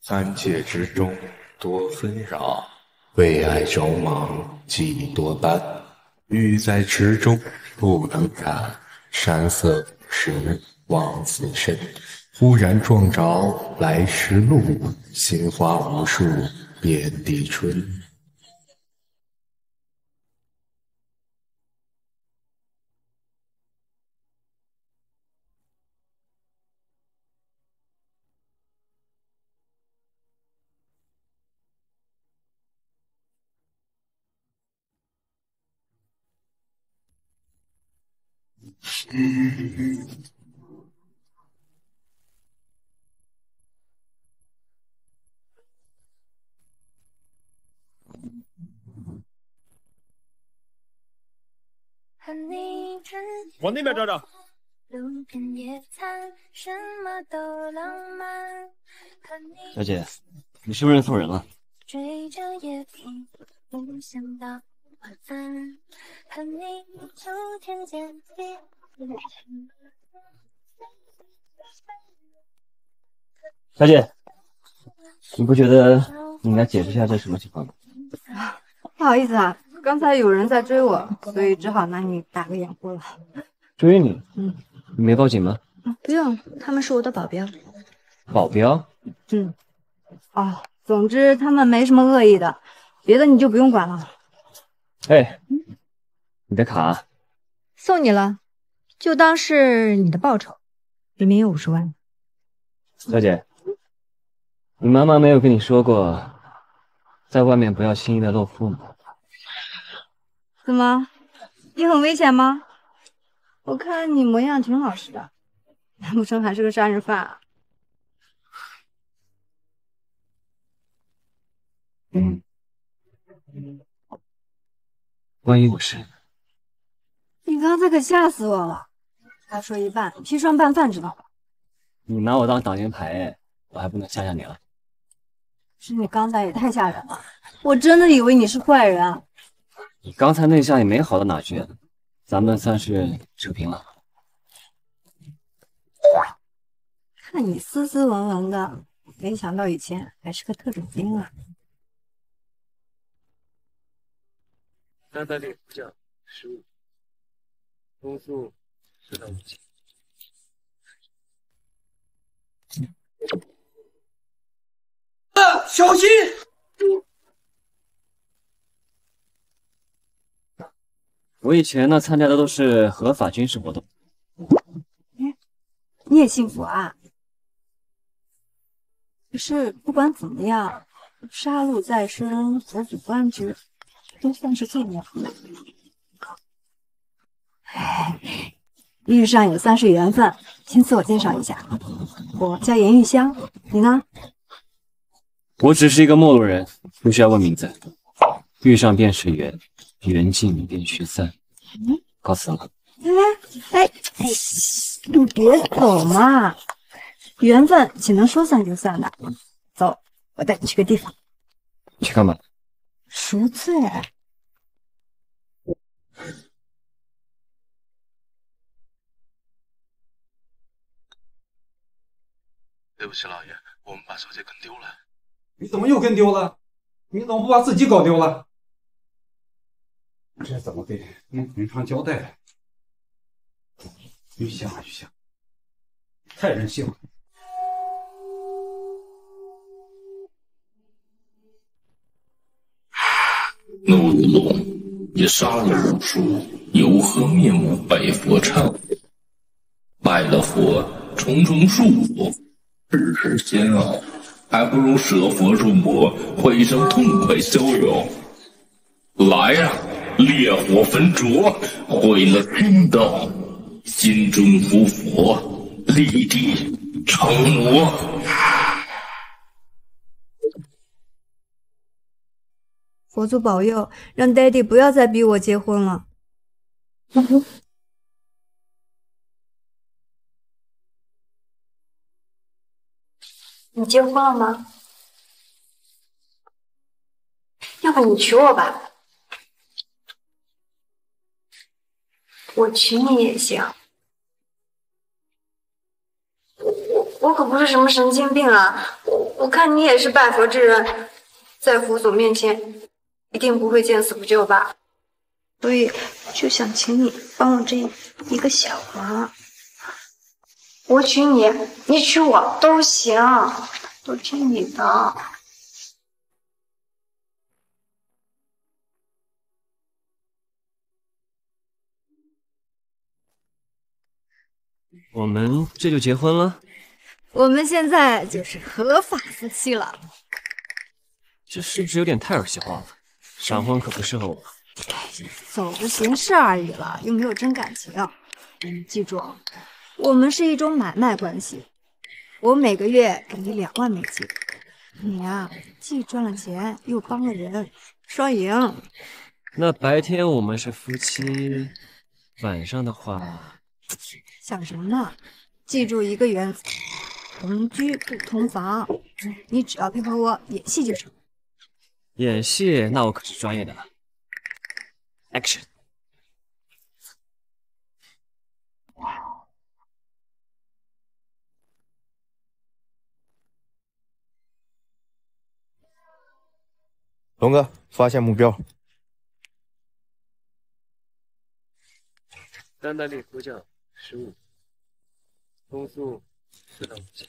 三界之中多纷扰，为爱着忙几多般。欲在池中不能看，山色不识枉此身。忽然撞着来时路，心花无数遍地春。往那边找找。小姐，你是不是认错人了？小姐，你不觉得你应该解释一下这什么情况吗？不好意思啊，刚才有人在追我，所以只好拿你打个掩护了。追你？嗯，你没报警吗？不用，他们是我的保镖。保镖？嗯。哦，总之他们没什么恶意的，别的你就不用管了。哎，你的卡送你了，就当是你的报酬，里面有五十万。小姐，你妈妈没有跟你说过，在外面不要轻易的露富吗？怎么，你很危险吗？我看你模样挺老实的，难不成还是个杀人犯啊？嗯。万一我是？你刚才可吓死我了！话说一半，砒霜拌饭，知道吧？你拿我当挡箭牌，我还不能吓吓你了？是你刚才也太吓人了，我真的以为你是坏人。你刚才那下也没好到哪去，咱们算是扯平了。看你斯斯文文的，没想到以前还是个特种兵啊！三百里降十五，风速四到五千。啊！小心！我以前呢参加的都是合法军事活动。你也幸福啊！可是不管怎么样，杀戮在身，佛祖观之。都算是罪孽。哎，遇上有算是缘分，先自我介绍一下，我叫严玉香，你呢？我只是一个陌路人，不需要问名字。遇上便是缘，缘尽便须散。嗯告辞了。哎哎哎，你别走嘛，缘分岂能说散就散的？走，我带你去个地方。去干嘛？赎罪。对不起，老爷，我们把小姐跟丢了。你怎么又跟丢了？你怎么不把自己搞丢了？这怎么给云云长交代？玉香啊，玉香，太任性了。怒龙，你杀了无数，有何面目拜佛忏悔？拜了佛，重重束缚，世事煎熬，还不如舍佛入魔，会生痛快逍遥。来呀，烈火焚灼，毁了天道，心中无佛，立地成魔。佛祖保佑，让爹地不要再逼我结婚了。你结婚了吗？要不你娶我吧。我娶你也行。我我我可不是什么神经病啊！我我看你也是拜佛之人，在佛祖面前一定不会见死不救吧？所以就想请你帮我这一个小忙。我娶你，你娶我都行，都听你的。我们这就结婚了？我们现在就是合法夫妻了。这是不是有点太儿戏化了？闪婚可不适合我。走个形式而已了，又没有真感情。嗯，记住，我们是一种买卖关系。我每个月给你两万美金，你呀既赚了钱又帮了人，双赢。那白天我们是夫妻，晚上的话，想什么呢？记住一个原则：同居不同房。你只要配合我演戏就成。演戏？那我可是专业的。Action！龙哥，发现目标。丹丹力佛教十五，风速四到五千。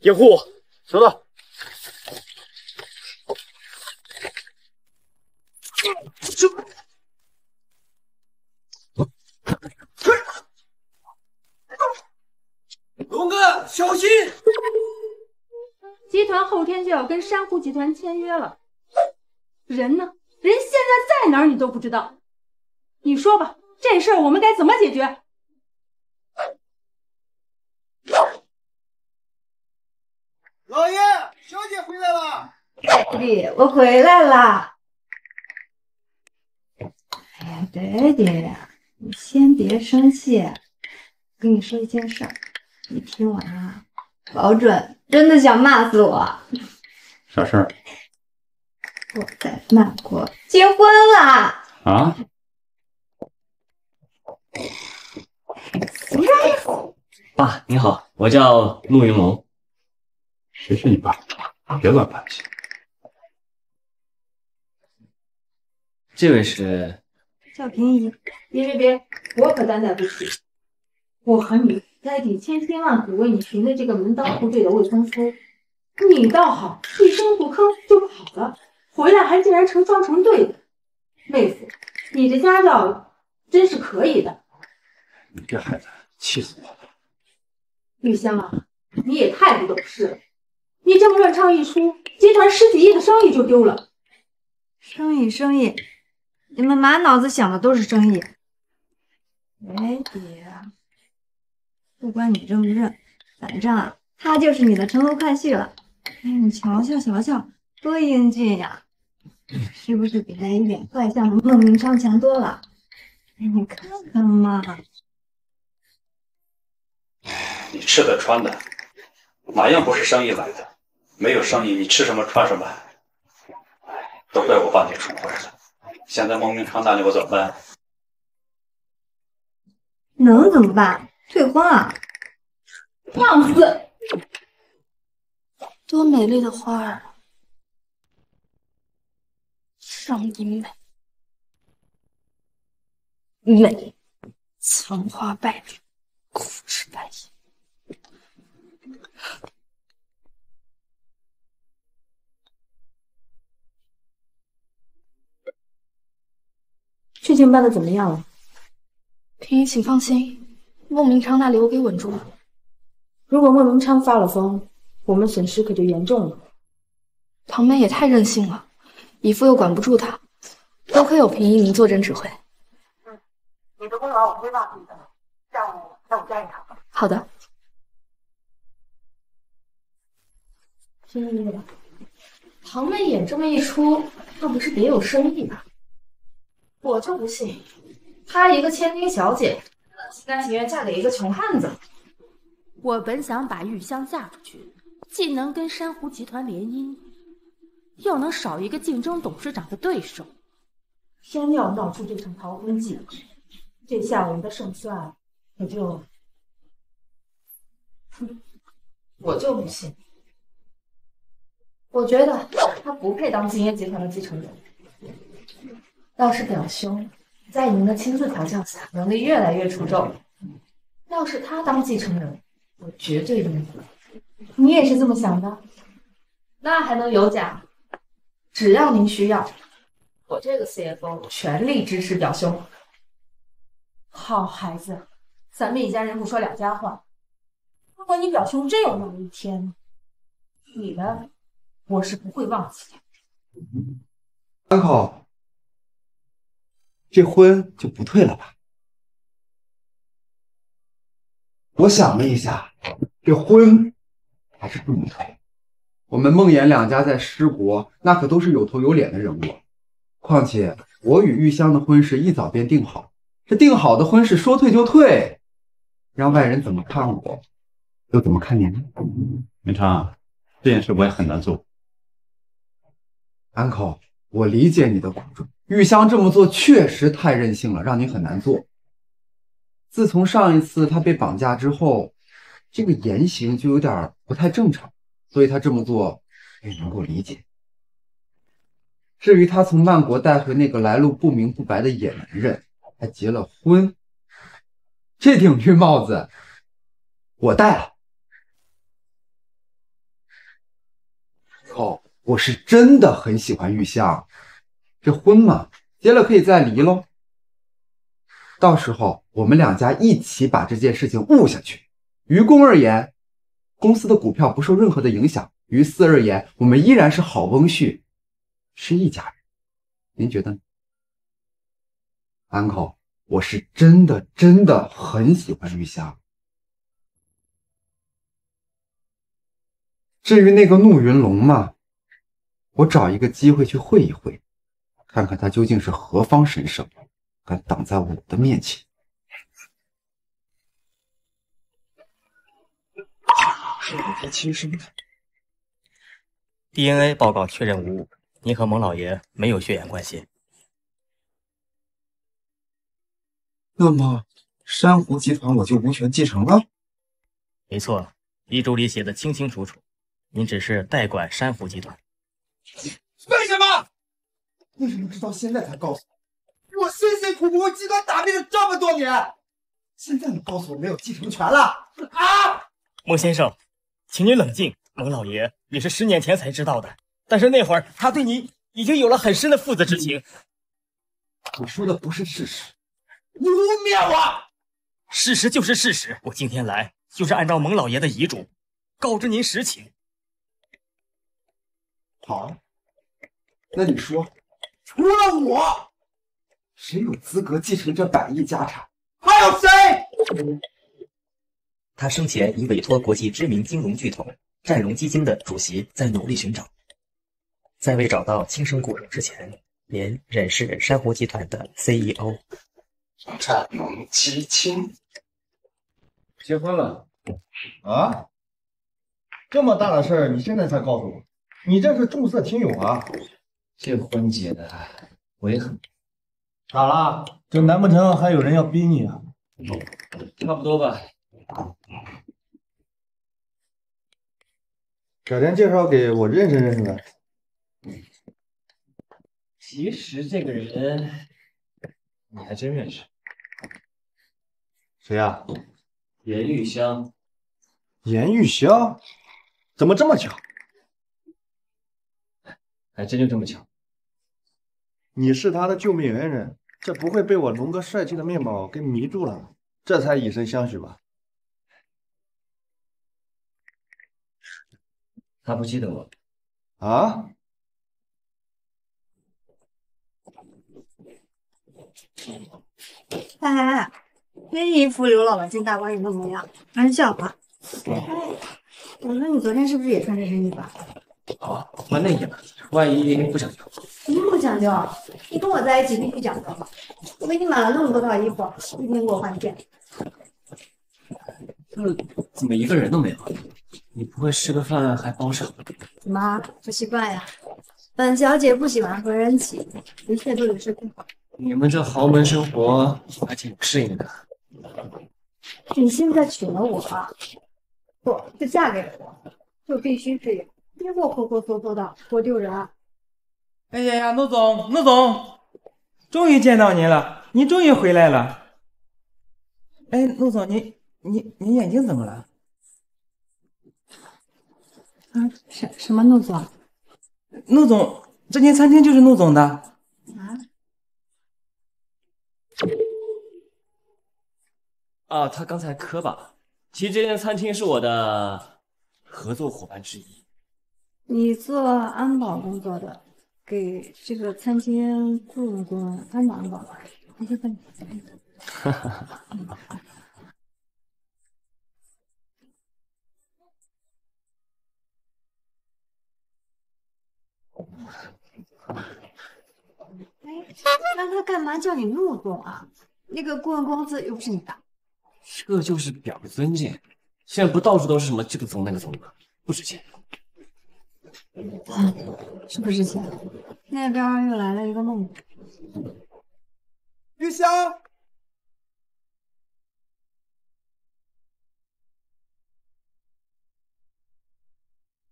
掩护我，收到。龙哥，小心！集团后天就要跟珊瑚集团签约了，人呢？人现在在哪儿？你都不知道。你说吧，这事儿我们该怎么解决？老爷，小姐回来了。爹，我回来啦。哎呀，爹爹，你先别生气。跟你说一件事儿，你听完啊，保准真的想骂死我。啥事儿？我在曼国结婚了！啊？爸，你好，我叫陆云龙。谁是你爸？别乱拍戏。这位是叫平姨。别别别，我可担待不起。我和你在底千辛万苦为你寻的这个门当户对的未婚夫，你倒好，一声不吭就跑了，回来还竟然成双成对的。妹夫，你这家教真是可以的。你这孩子气死我了！玉香啊，你也太不懂事了！你这么乱唱一出，集团十几亿的生意就丢了。生意生意，你们满脑子想的都是生意。哎，爹，不管你认不认，反正啊，他就是你的乘龙快婿了。哎，你瞧瞧瞧瞧，多英俊呀！是不是比那一脸坏相的孟明昌强多了？哎，你看看嘛。你吃的穿的，哪样不是生意来的？没有生意，你吃什么穿什么？哎，都怪我把你宠坏了。现在孟明昌那里我怎么办？能怎么办？退婚啊！放肆！多美丽的花儿，上一美，美残花败柳，枯枝败叶。事情办的怎么样了？平姨，请放心，孟明昌那里我给稳住了。如果孟明昌发了疯，我们损失可就严重了。堂妹也太任性了，姨父又管不住她，多亏有平一您坐镇指挥。嗯，你的功劳我不会忘记的。下午带我家一趟。好的。平一鸣，堂妹演这么一出，怕不是别有深意吧？我就不信，她一个千金小姐，心甘情愿嫁给一个穷汉子。我本想把玉香嫁出去，既能跟珊瑚集团联姻，又能少一个竞争董事长的对手。偏要闹出这场逃婚计，这下我们的胜算可就……哼，我就不信。我觉得他不配当金业集团的继承人。要是表兄在您的亲自调教下，能力越来越出众，要是他当继承人，我绝对认可。你也是这么想的？那还能有假？只要您需要，我这个 CFO 全力支持表兄。好孩子，咱们一家人不说两家话。如果你表兄真有那么一天，你呢我是不会忘记的。安口，这婚就不退了吧？我想了一下，这婚还是不能退。我们孟岩两家在师国那可都是有头有脸的人物，况且我与玉香的婚事一早便定好，这定好的婚事说退就退，让外人怎么看我，又怎么看您呢？明昌，这件事我也很难做。安口，我理解你的苦衷。玉香这么做确实太任性了，让你很难做。自从上一次她被绑架之后，这个言行就有点不太正常，所以她这么做也能够理解。至于她从曼国带回那个来路不明不白的野男人，还结了婚，这顶绿帽子我戴了。哦，我是真的很喜欢玉香，这婚嘛，结了可以再离喽。到时候我们两家一起把这件事情悟下去。于公而言，公司的股票不受任何的影响；于私而言，我们依然是好翁婿，是一家人。您觉得呢？安口，我是真的真的很喜欢玉香。至于那个怒云龙嘛，我找一个机会去会一会，看看他究竟是何方神圣。敢挡在我的面前？是你爹亲生的。DNA 报告确认无误，您和蒙老爷没有血缘关系。那么，珊瑚集团我就无权继承了？没错，遗嘱里写的清清楚楚，您只是代管珊瑚集团。为什么？直到现在才告诉我？我辛辛苦苦为集团打拼了这么多年，现在你告诉我没有继承权了啊！孟先生，请您冷静。孟老爷也是十年前才知道的，但是那会儿他对你已经有了很深的父子之情。我说的不是事实，你污蔑我！事实就是事实。我今天来就是按照孟老爷的遗嘱，告知您实情。好，那你说，除了我。谁有资格继承这百亿家产？还有谁？他生前已委托国际知名金融巨头战融基金的主席在努力寻找，在未找到亲生骨肉之前，您仍是珊瑚集团的 CEO。战融基金结婚了啊？这么大的事儿，你现在才告诉我，你这是重色轻友啊？这婚结的我也很。咋啦？这难不成还有人要逼你啊？差不多吧。改天介绍给我认识认识的。其实这个人你还真认识。谁呀？严玉香。严玉香？怎么这么巧？还真就这么巧。你是他的救命恩人，这不会被我龙哥帅气的面貌给迷住了？这才以身相许吧。他不记得我啊？哎哎哎，这一副刘老板进大观园的模样，让人笑话。哎，我说你昨天是不是也穿这身衣服啊？哦，换那件吧，万一不讲究。什么不讲究？你跟我在一起必须讲究。我给你买了那么多套衣服，一天给我换一件。这怎么一个人都没有？你不会吃个饭还包上？怎么不习惯呀？本小姐不喜欢和人挤，一切都得是更好。你们这豪门生活还挺适应的。你现在娶了我，不就嫁给了我，就必须这样，别给我抠抠搜搜的，多丢人。哎呀呀，陆总，陆总，终于见到您了，您终于回来了。哎，陆总，您您您眼睛怎么了？啊，什什么陆总？陆总，这间餐厅就是陆总的。啊？啊，他刚才磕吧？其实这间餐厅是我的合作伙伴之一。你做安保工作的，给这个餐厅做过安保安保。你先分。哈哈哈。哎，那他干嘛叫你陆总啊？那个顾问工资又不是你的。这就是表个尊敬。现在不到处都是什么这个总那个总吗？不值钱。是不值钱？那边又来了一个梦。玉香，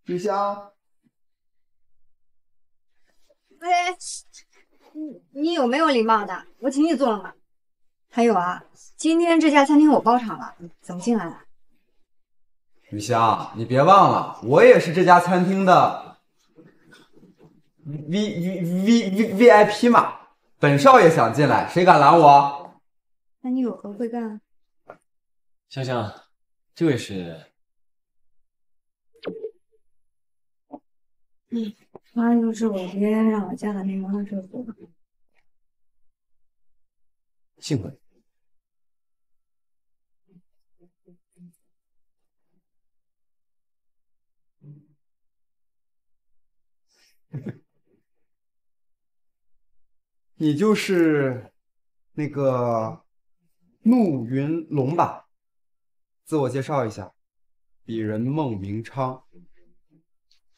玉香。喂，你你有没有礼貌的？我请你坐了吗？还有啊，今天这家餐厅我包场了，怎么进来的？雨香，你别忘了，我也是这家餐厅的 V V V V V I P 嘛。本少爷想进来，谁敢拦我？那你有何贵干？香香，这位是？嗯，他就是我爹让我嫁的那个二舅父。幸会。你就是那个怒云龙吧？自我介绍一下，鄙人孟明昌，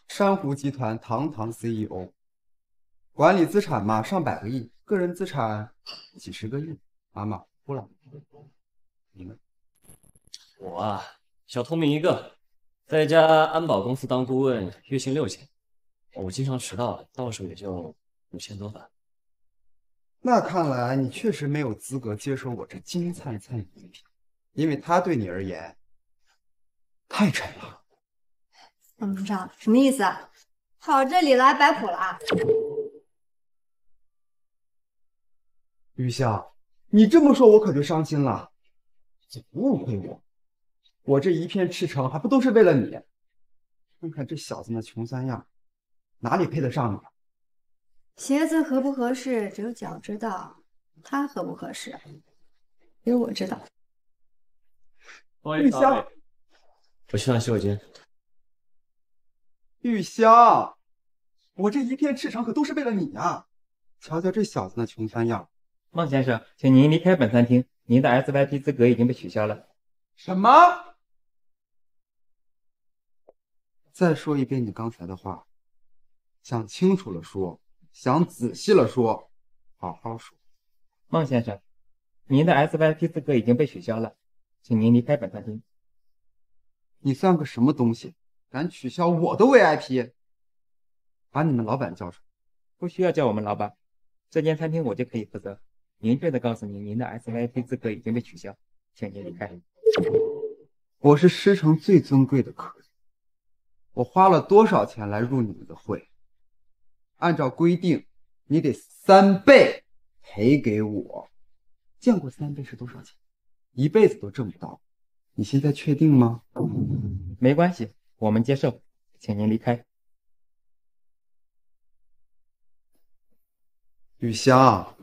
珊瑚集团堂堂 CEO，管理资产嘛上百个亿，个人资产几十个亿，马马虎了。你呢？我啊，小透明一个，在一家安保公司当顾问，月薪六千，我经常迟到，到手也就五千多吧。那看来你确实没有资格接受我这金灿灿的礼品，因为它对你而言太沉了。董事长，什么意思？跑这里来摆谱了？余香，你这么说，我可就伤心了。你误会我，我这一片赤诚还不都是为了你？看看这小子那穷三样，哪里配得上你？鞋子合不合适，只有脚知道；他合不合适，只有我知道。玉香，我去趟洗手间。玉香，我这一片赤诚可都是为了你呀！瞧瞧这小子那穷酸样。孟先生，请您离开本餐厅，您的 SYP 资格已经被取消了。什么？再说一遍你刚才的话，想清楚了说。想仔细了说，好好说。孟先生，您的 SYP 资格已经被取消了，请您离开本餐厅。你算个什么东西，敢取消我的 VIP？把你们老板叫出来。不需要叫我们老板，这间餐厅我就可以负责。明确的告诉您，您的 SYP 资格已经被取消，请您离开。我是师承最尊贵的客人，我花了多少钱来入你们的会？按照规定，你得三倍赔给我。见过三倍是多少钱？一辈子都挣不到。你现在确定吗？没关系，我们接受，请您离开。雨香，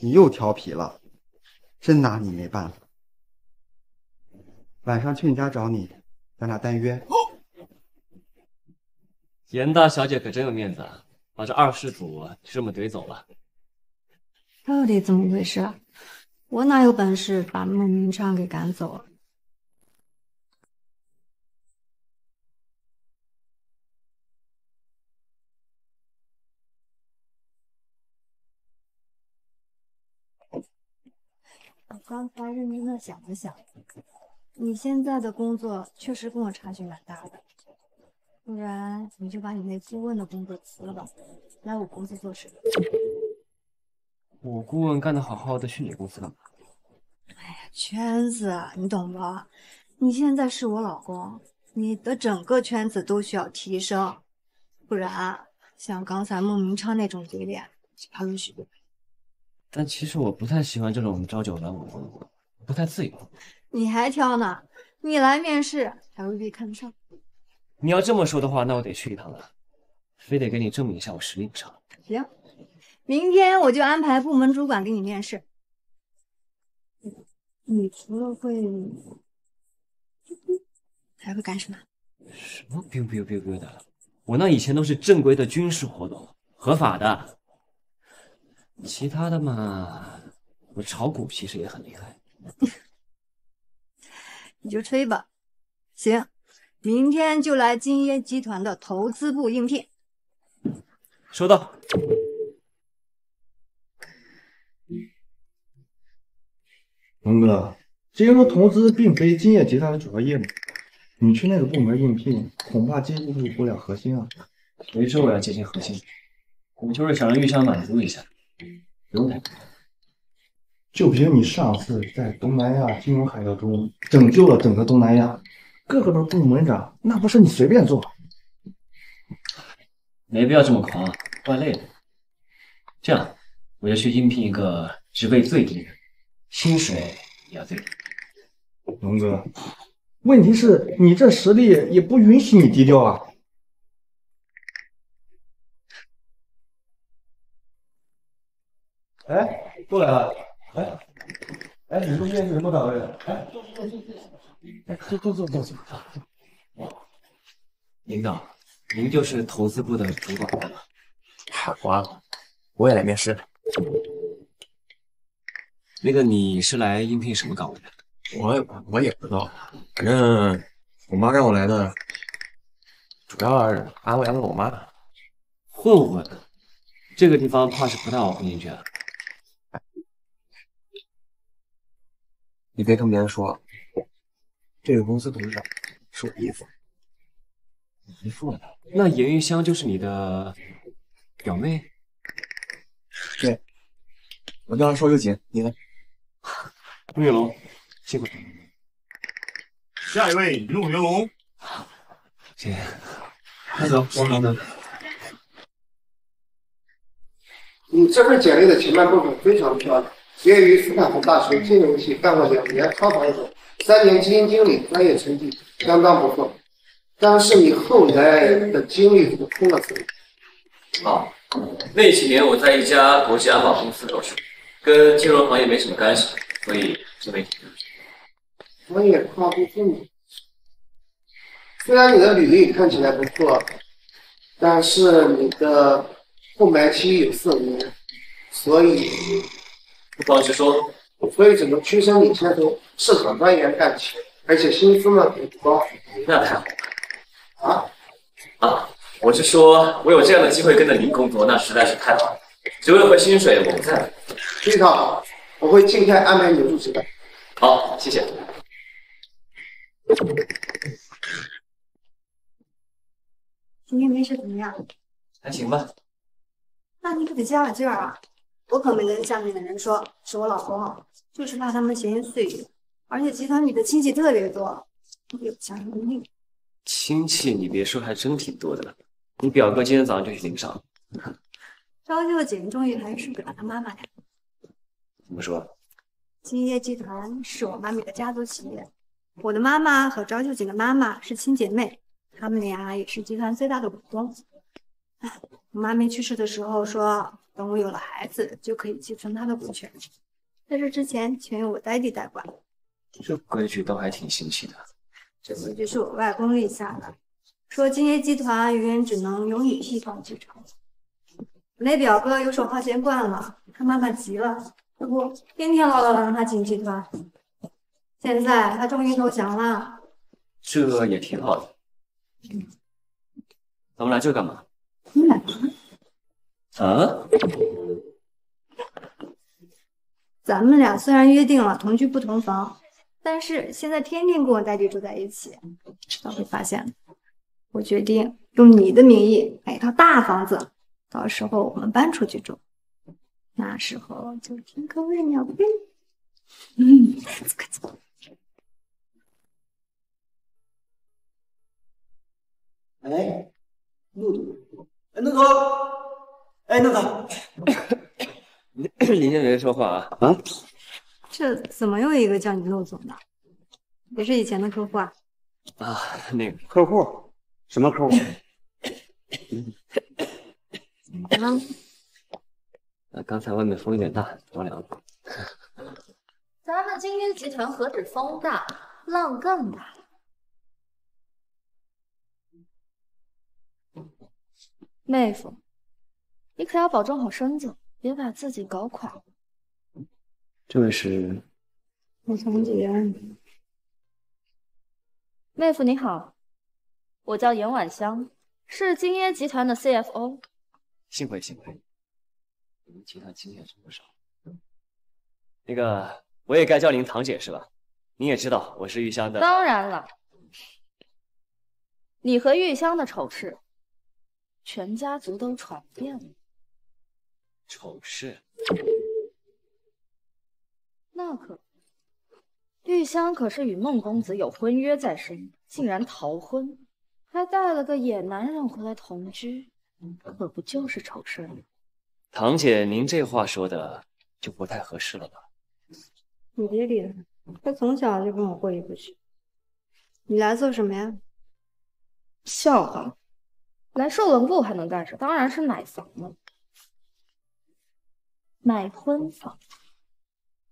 你又调皮了，真拿你没办法。晚上去你家找你，咱俩单约。严大小姐可真有面子啊，把这二世主就这么怼走了。到底怎么回事？我哪有本事把孟明昌给赶走啊？我刚才认真的想了想，你现在的工作确实跟我差距蛮大的，不然你就把你那顾问的工作辞了吧，来我公司做事。我顾问干得好好的，去你公司干嘛？哎呀圈子，你懂吧？你现在是我老公，你的整个圈子都需要提升，不然像刚才孟明昌那种嘴脸，只怕允许不了。但其实我不太喜欢这种朝九晚五的工作，不太自由。你还挑呢？你来面试还未必看得上。你要这么说的话，那我得去一趟了，非得给你证明一下我实力不差。行，明天我就安排部门主管给你面试。你除了会，还会干什么？什么 biu biu biu biu 的？我那以前都是正规的军事活动，合法的。其他的嘛，我炒股其实也很厉害。你就吹吧。行，明天就来金椰集团的投资部应聘。收到。龙哥，金融投资并非金业集团的主要业务，你去那个部门应聘，恐怕接触不了核心啊。谁说我要接近核心？我就是想让玉香满足一下，不用太多。就凭你上次在东南亚金融海啸中拯救了整个东南亚，各个的部门长，那不是你随便做。没必要这么狂，怪累的。这样，我就去应聘一个职位最低的，薪水也要最低。龙哥，问题是你这实力也不允许你低调啊。哎，过来了。哎，哎，你们面试什么岗位的？哎，坐坐坐坐，哎，坐坐坐坐坐。领导，您就是投资部的主管对吗？我我也来面试。那个你是来应聘什么岗位的？我我也不知道，反正我妈让我来的，主要安慰安慰我妈。混混，这个地方怕是不太好混进去啊。你别跟别人说，这个公司董事长是我姨父。姨父？那严玉香就是你的表妹？对，我叫她收就紧。你呢？陆云龙，辛苦了。下一位，陆云龙。谢谢。快走，我们的。你这份简历的前半部分非常漂亮。毕业于斯坦福大学金融系，干过两年操盘手，三年基金经理，专业成绩相当不错。但是你后来的经历补充了什么？啊，那几年我在一家国际安保公司做事，跟金融行业没什么干系，所以就没提。我也靠不住你。虽然你的履历看起来不错，但是你的空白期有四年，所以。不妨直说，所以整个区生领先头市场专员干起，而且薪资呢也不高。那太好了。啊啊！我是说，我有这样的机会跟着您工作，那实在是太好了。职位和薪水我不在乎。非常好，我会尽快安排你入职的。好，谢谢。今天面试怎么样？还行吧。那你可得加把劲儿啊！我可没跟下面的人说是我老公，就是怕他们闲言碎语。而且集团里的亲戚特别多，有家人命。亲戚，你别说，还真挺多的。你表哥今天早上就去领赏。昭秀锦终于还是给了他妈妈的。怎么说？金业集团是我妈咪的家族企业，我的妈妈和赵秀锦的妈妈是亲姐妹，她们俩也是集团最大的股东。哎，我妈咪去世的时候说，等我有了孩子就可以继承他的股权，在这之前全由我爹地代管。这规矩倒还挺新奇的。这规矩是我外公立下的，说金业集团永远只能由你系统继承。我那表哥游手好闲惯了，他妈妈急了，这不天天唠叨让他进集团。现在他终于投降了，这也挺好的。咱们来这干嘛？你俩啊？咱们俩虽然约定了同居不同房，但是现在天天跟我爹地住在一起，迟早会发现的。我决定用你的名义买一套大房子，到时候我们搬出去住，那时候就天高任鸟飞。嗯，快走。哎，陆总，哎，陆总，哎，陆总，林先别说话啊！啊，这怎么又一个叫你陆总的？也是以前的客户啊？啊，那个客户，什么客户？啊，啊，刚才外面风有点大，着凉了。咱们金渊集团何止风大，浪更大。妹夫，你可要保重好身子，别把自己搞垮了。这位是我堂姐。妹夫你好，我叫严婉香，是金椰集团的 CFO。幸会幸会，你们集团经验真不少。那个，我也该叫您堂姐是吧？你也知道我是玉香的。当然了，你和玉香的丑事，全家族都传遍了。丑事？那可，玉香可是与孟公子有婚约在身，竟然逃婚，还带了个野男人回来同居，可不就是丑事吗？堂姐，您这话说的就不太合适了吧？你别理他，他从小就跟我过意不去。你来做什么呀？笑话，来售楼部还能干什么？当然是买房了，买婚房。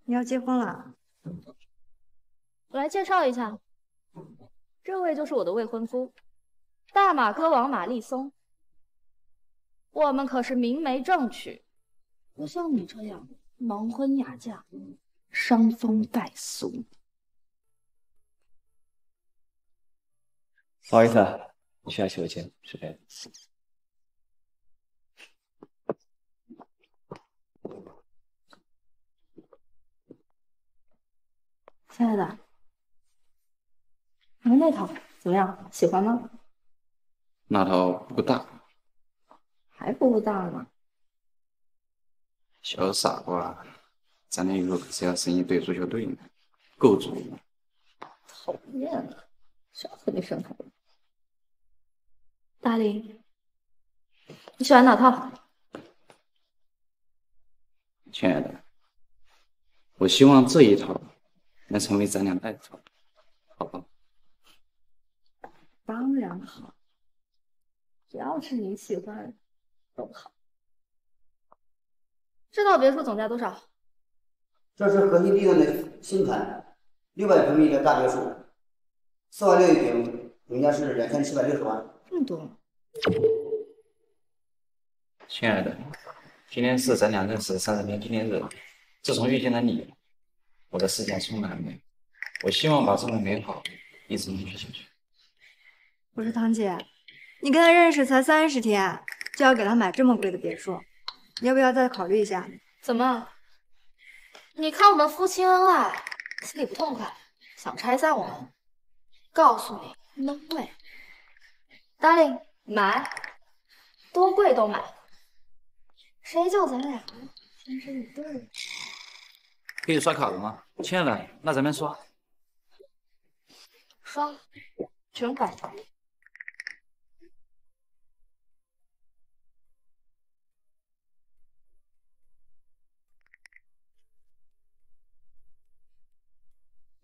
你要结婚了？我来介绍一下，这位就是我的未婚夫，大马歌王马立松。我们可是明媒正娶，不像你这样盲婚哑嫁，伤风败俗。不好意思，啊，去下洗手间，是这样。亲爱的，你们那套怎么样？喜欢吗？那套不大，还不够大吗？小傻瓜，咱俩以后可是要生一队足球队呢，够足了。讨厌啊！谁和你生孩子？大林，你喜欢哪套？亲爱的，我希望这一套能成为咱俩爱套，好不好？当然好，只要是你喜欢都好。这套别墅总价多少？这是核心地段的新盘，六百平米的大别墅，四万六一平，总价是两千七百六十万。这么多？亲爱的，今天是咱俩认识三十年纪念日，自从遇见了你，我的世界充满了美。我希望把这份美好一直延续下去。我说堂姐，你跟他认识才三十天，就要给他买这么贵的别墅，你要不要再考虑一下？怎么？你看我们夫妻恩爱，心里不痛快，想拆散我们？告诉你，no way。Darling，买，多贵都买。谁叫咱俩天生一对？可以刷卡了吗？亲爱的，那咱们刷。刷，全款。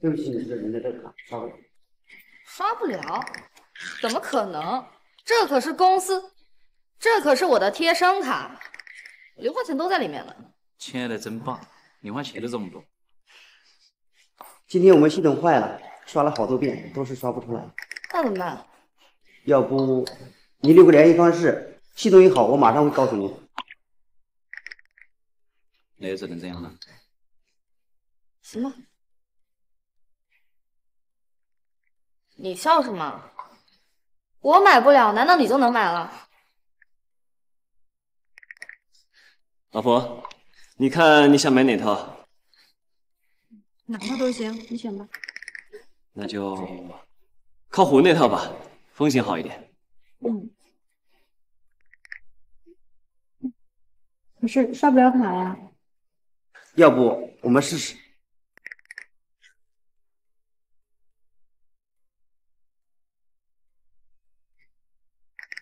对不起，女士，您的这个卡刷不了。刷不了？怎么可能？这可是公司，这可是我的贴身卡，零花钱都在里面了。亲爱的，真棒，零花钱都这么多。今天我们系统坏了，刷了好多遍都是刷不出来。那怎么办？要不你留个联系方式，系统一好，我马上会告诉你。那也只能这样了。行吧。你笑什么？我买不了，难道你就能买了？老婆，你看你想买哪套？哪套都行，你选吧。那就靠湖那套吧，风景好一点。嗯。可是刷不了卡呀。要不我们试试？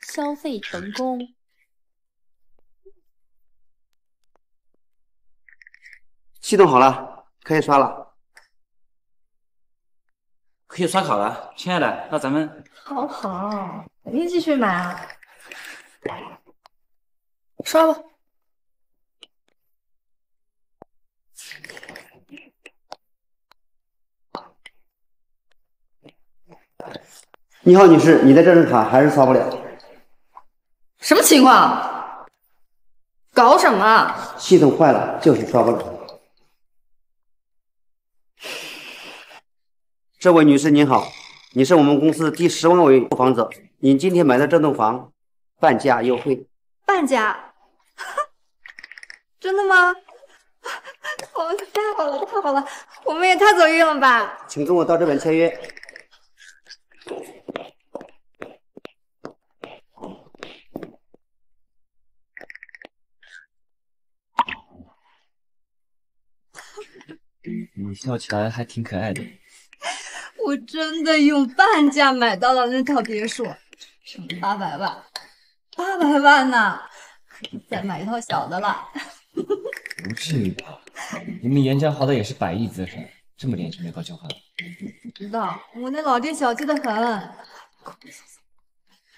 消费成功，系统好了，可以刷了。可以刷卡了，亲爱的，那咱们好好，肯定继续买啊！刷吧。你好，女士，你的这张卡还是刷不了。什么情况？搞什么？系统坏了，就是刷不了。这位女士您好，你是我们公司第十万位购房者，您今天买的这栋房半价优惠。半价？真的吗？哦，太好了，太好了，我们也太走运了吧！请跟我到这边签约。你笑起来还挺可爱的。我真的用半价买到了那套别墅，省八百万，八百万呢，可以再买一套小的了。不至于吧？你们严家好歹也是百亿资产，这么年轻就搞交换了？不知道，我那老爹小气的很。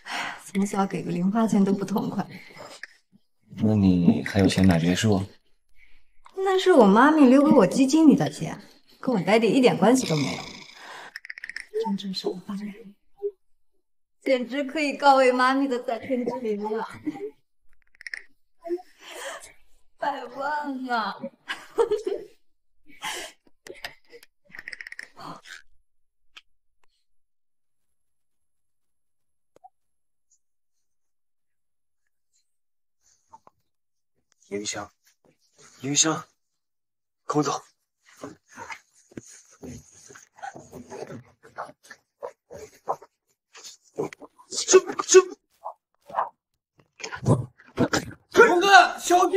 哎呀，从小给个零花钱都不痛快。那你还有钱买别墅？那是我妈咪留给我基金里的钱，跟我爹地一点关系都没有。真正是我爸人，简直可以告慰妈咪的在天之灵了。百万啊！云香，云香，孔总。这这，龙哥，小弟。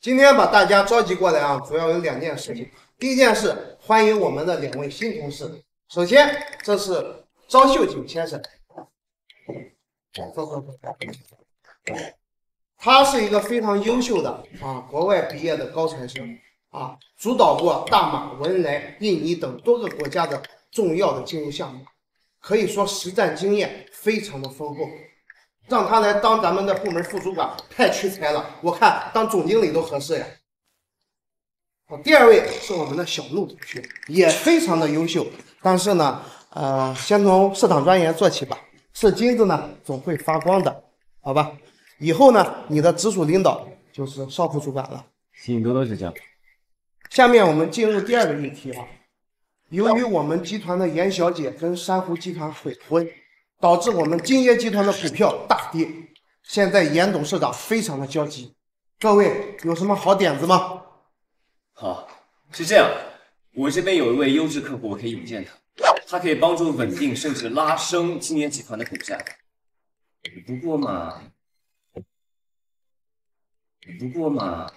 今天把大家召集过来啊，主要有两件事情。第一件事，欢迎我们的两位新同事。首先，这是张秀景先生，走，走，走。他是一个非常优秀的啊，国外毕业的高材生啊，主导过大马、文莱、印尼等多个国家的重要的金融项目，可以说实战经验非常的丰厚。让他来当咱们的部门副主管太屈才了，我看当总经理都合适呀。好，第二位是我们的小陆同学，也非常的优秀，但是呢，呃，先从市场专员做起吧，是金子呢总会发光的，好吧？以后呢，你的直属领导就是少副主管了，请多多指教。下面我们进入第二个议题啊，由于我们集团的严小姐跟珊瑚集团悔婚。导致我们金业集团的股票大跌，现在严董事长非常的焦急，各位有什么好点子吗？好，是这样，我这边有一位优质客户，我可以引荐他，他可以帮助稳定甚至拉升金业集团的股价。不过嘛，不过嘛，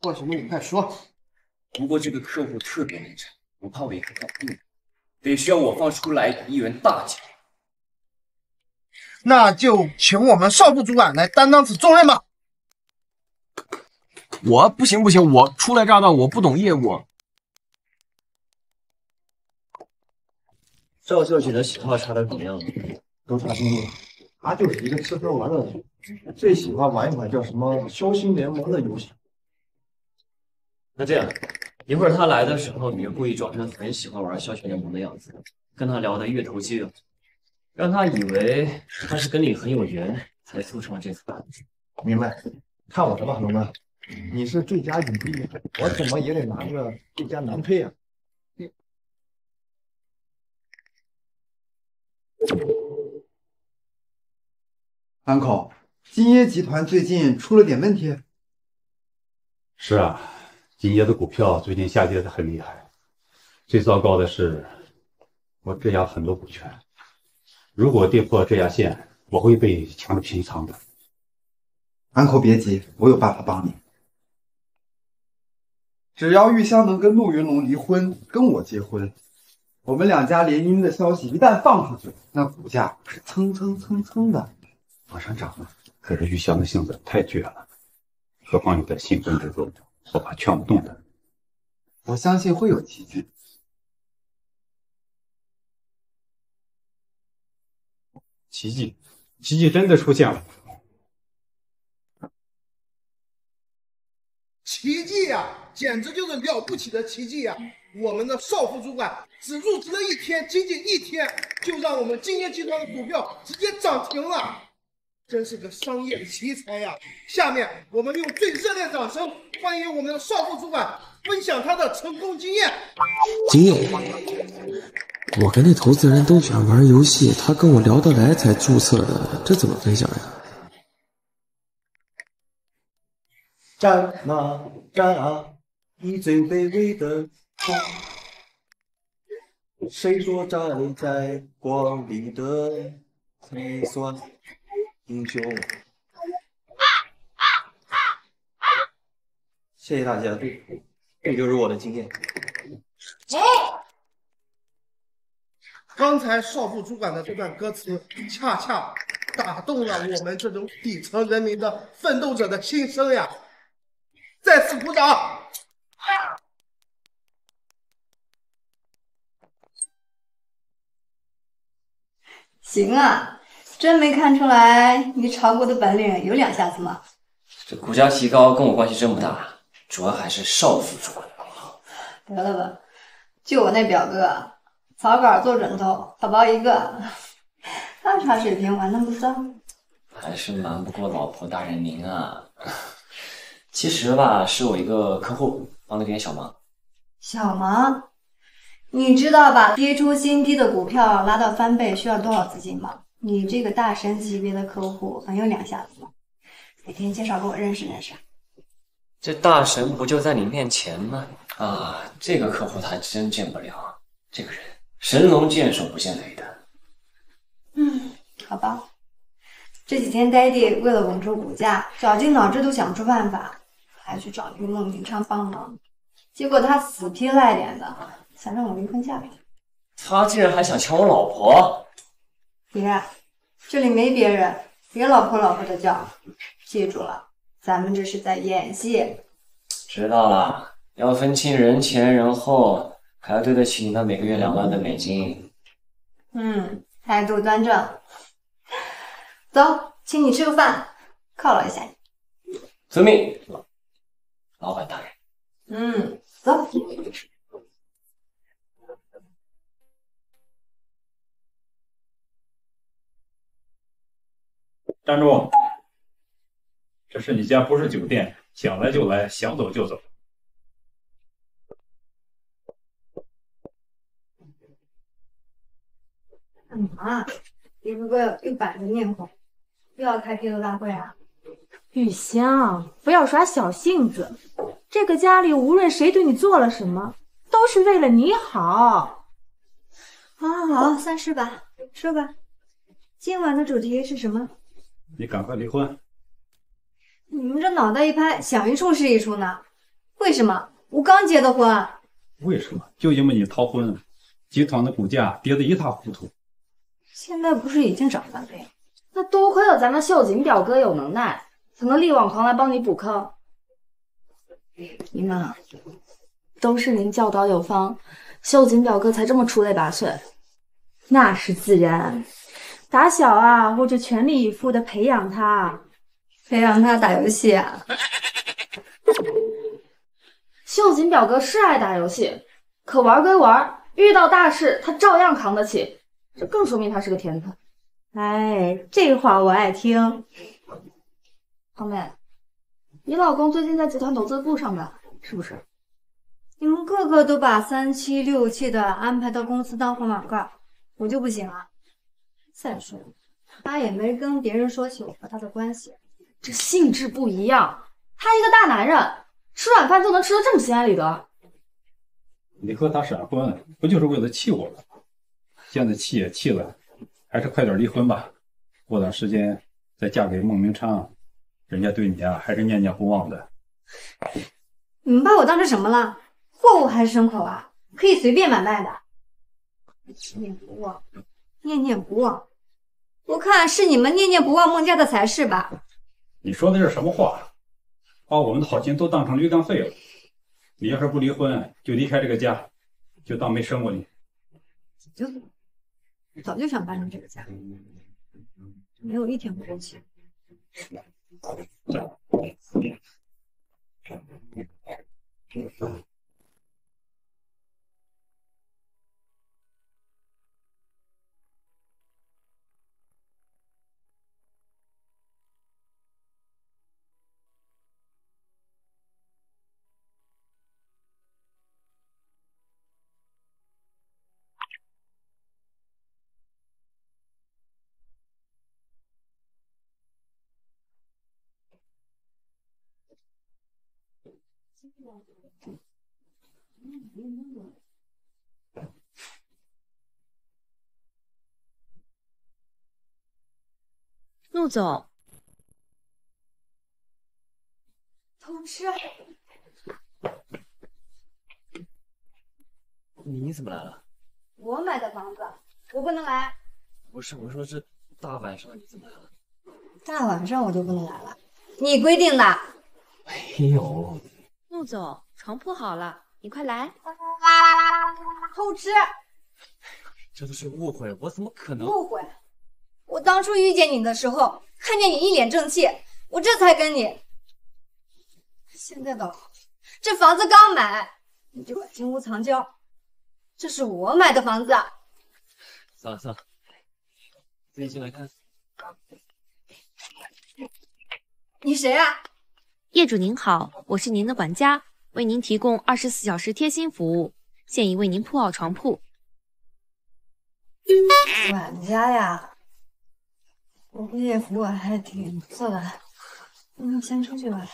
过什么？你快说。不过这个客户特别难缠，我怕我一个搞不定，得需要我放出来一员大将。那就请我们少部主管来担当此重任吧。我不行不行，我初来乍到，我不懂业务。赵秀姐的喜好查的怎么样了？都查清楚了。他就是一个吃喝玩乐的人，最喜欢玩一款叫什么“消星联盟”的游戏。那这样，一会儿他来的时候，你就故意装成很喜欢玩消星联盟的样子，跟他聊得越投机越好，让他以为他是跟你很有缘，才促成了这次大局。明白？看我的吧，龙哥，你是最佳影帝，我怎么也得拿个最佳男配啊！安口，金椰集团最近出了点问题。是啊，金椰的股票最近下跌的很厉害。最糟糕的是，我质押很多股权，如果跌破质押线，我会被强制平仓的。安口别急，我有办法帮你。只要玉香能跟陆云龙离婚，跟我结婚，我们两家联姻的消息一旦放出去，那股价是蹭蹭蹭蹭的往上涨了。可是玉香的性子太倔了，何况你在兴奋之中，我怕劝不动她。我相信会有奇迹。奇迹，奇迹真的出现了！奇迹呀，简直就是了不起的奇迹呀！我们的少副主管只入职了一天，仅仅一天，就让我们金业集团的股票直接涨停了，真是个商业奇才呀！下面我们用最热烈的掌声欢迎我们的少副主管分享他的成功经验。经验，我跟那投资人都喜欢玩游戏，他跟我聊得来才注册的，这怎么分享呀？战啊战啊，以最卑微的痛，谁说站在光里的才算英雄？谢谢大家，这这就是我的经验。好，刚才少副主管的这段歌词，恰恰打动了我们这种底层人民的奋斗者的心声呀！再次鼓掌。行啊，真没看出来你炒股的本领有两下子吗？这股价提高跟我关系真不大，主要还是少副主管的功劳。得了吧，就我那表哥，草稿做枕头，草包一个，那啥水平我还弄不知道？还是瞒不过老婆大人您啊。其实吧，是我一个客户帮了点小忙。小忙，你知道把跌出新低的股票拉到翻倍需要多少资金吗？你这个大神级别的客户很有两下子吗？哪天介绍给我认识认识。这大神不就在你面前吗？啊，这个客户他真见不了。这个人神龙见首不见尾的。嗯，好吧。这几天爹地为了稳住股价，绞尽脑汁都想不出办法，还去找那个孟明昌帮忙，结果他死皮赖脸的想让我离婚嫁给他。他竟然还想抢我老婆！爹，这里没别人，别老婆老婆的叫，记住了，咱们这是在演戏。知道了，要分清人前人后，还要对得起你那每个月两万的美金。嗯，态度端正。走，请你吃个饭，犒劳一下你。遵命，老板大人。嗯，走。站住！这是你家，不是酒店，想来就来，想走就走。干嘛？一个个又板着面孔。又要开批斗大会啊！玉香，不要耍小性子。这个家里无论谁对你做了什么，都是为了你好。好，好，好，算是吧。说吧，今晚的主题是什么？你赶快离婚！你们这脑袋一拍，想一出是一出呢。为什么？我刚结的婚。为什么？就因为你逃婚，集团的股价跌得一塌糊涂。现在不是已经涨翻倍了？那多亏了咱们秀锦表哥有能耐，才能力挽狂澜帮你补坑。姨妈，都是您教导有方，秀锦表哥才这么出类拔萃。那是自然，打小啊，我就全力以赴的培养他，培养他打游戏啊。秀锦表哥是爱打游戏，可玩归玩，遇到大事他照样扛得起，这更说明他是个天才。哎，这话我爱听。胖妹，你老公最近在集团投资部上班，是不是？你们个个都把三妻六妾的安排到公司当活马褂，我就不行啊。再说了，他也没跟别人说起我和他的关系，这性质不一样。他一个大男人，吃软饭就能吃得这么心安理得。你和他闪婚，不就是为了气我吗？现在气也气了，还是快点离婚吧。过段时间再嫁给孟明昌，人家对你啊还是念念不忘的。你们把我当成什么了？货物还是牲口啊？可以随便买卖的？念念不忘，念念不忘，我看是你们念念不忘孟家的才是吧？你说的是什么话？把我们的好心都当成驴肝肺了。你要是不离婚，就离开这个家，就当没生过你。早就早就想搬出这个家，没有一天不争气。陆总，偷吃！你怎么来了？我买的房子，我不能来。不是，我说这大晚上你怎么来了？大晚上我就不能来了，你规定的。没有。陆总，床铺好了，你快来。偷吃！这都是误会，我怎么可能？误会！我当初遇见你的时候，看见你一脸正气，我这才跟你。现在倒好，这房子刚买，你就敢金屋藏娇。这是我买的房子。算了算了，自己进来看。你谁啊？业主您好，我是您的管家，为您提供二十四小时贴心服务，现已为您铺好床铺。管家呀，我估计服务还挺不错的。嗯，先出去吧。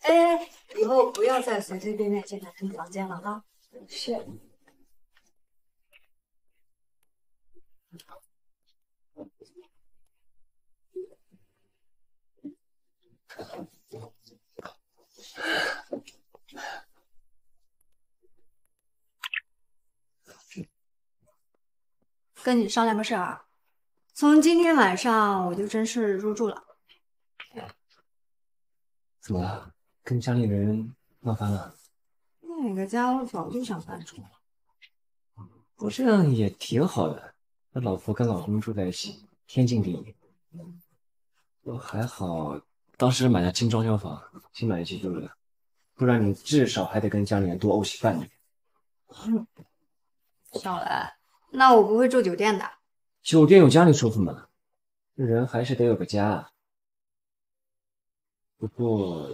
哎，以后不要再随随便便进男生房间了啊。是。跟你商量个事儿，从今天晚上我就正式入住了。怎么了？跟家里人闹翻了？那个家我早就想搬出了。我这样也挺好的，那老婆跟老公住在一起，天经地义。我还好，当时买的精装修房，新买一起住的，不然你至少还得跟家里人多怄气半年。哼，小兰，那我不会住酒店的。酒店有家里舒服吗？人还是得有个家。不过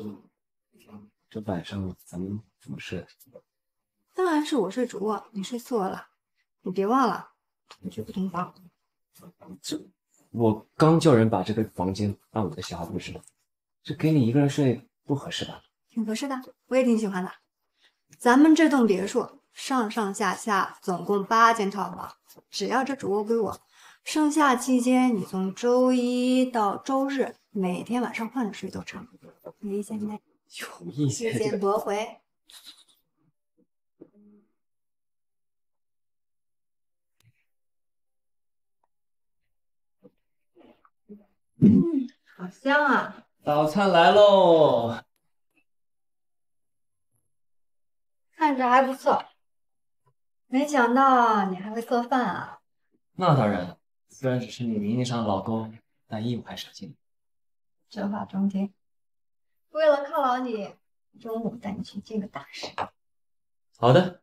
这晚上咱们怎么睡？当然是我睡主卧，你睡次卧了。你别忘了，同居不同房。这我刚叫人把这个房间按我的喜好布置了，这给你一个人睡不合适吧？挺合适的，我也挺喜欢的。咱们这栋别墅上上下下总共八间套房，只要这主卧归我，剩下期间你从周一到周日每天晚上换着睡都成。有意见没？有意见。意见驳回。嗯好香啊！早餐来喽！看着还不错，没想到你还会做饭啊！那当然，虽然只是你名义上的老公，但义务还是要尽的。这话中听。为了犒劳你，中午带你去见个大师。好的，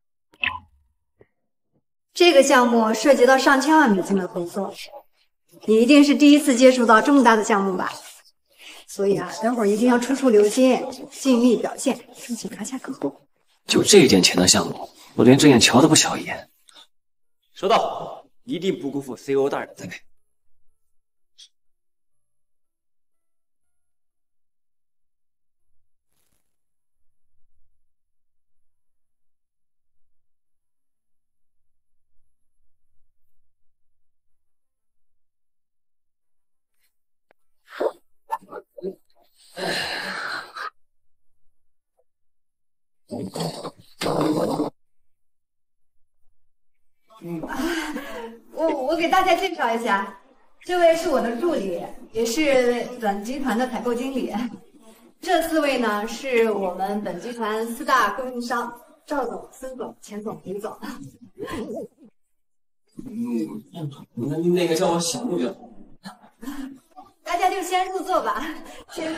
这个项目涉及到上千万美金的投资，你一定是第一次接触到这么大的项目吧？所以啊，等会儿一定要处处留心，尽力表现，争取拿下客户。就这点钱的项目，我连正眼瞧都不瞧一眼。收到，一定不辜负 CEO 大人的栽培。家介绍一下，这位是我的助理，也是本集团的采购经理。这四位呢，是我们本集团四大供应商：赵总、孙总、钱总、李总。嗯，那那个叫我小陆就好。大家就先入座吧，先。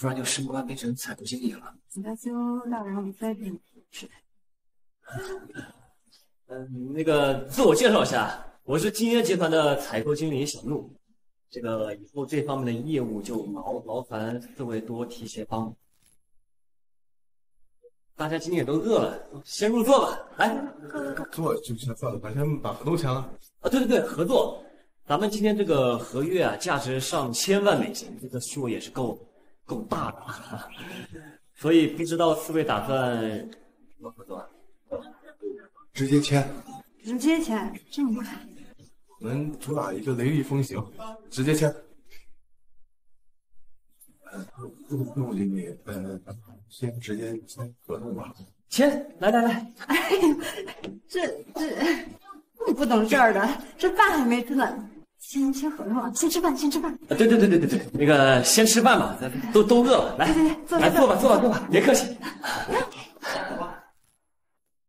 突然就升官变成采购经理了。请大兄大人再点是。嗯，那个自我介绍一下，我是金业集团的采购经理小陆。这个以后这方面的业务就劳劳烦四位多提携帮忙。大家今天也都饿了，先入座吧。来，坐就先算了，反正把合同签了。啊，对对对，合作。咱们今天这个合约啊，价值上千万美金，这个数也是够够大的。所以不知道四位打算怎么合作？直接签。直接签，这么快？我们主打一个雷厉风行，直接签。陆经理，呃，先直接签合同吧。签，来来来。哎呀，这这你不懂事儿的，这饭还没吃呢，先签合同啊！先吃饭，先吃饭。啊，对对对对对对，那个先吃饭吧，咱都都饿了，来，来坐吧坐吧坐吧，别客气。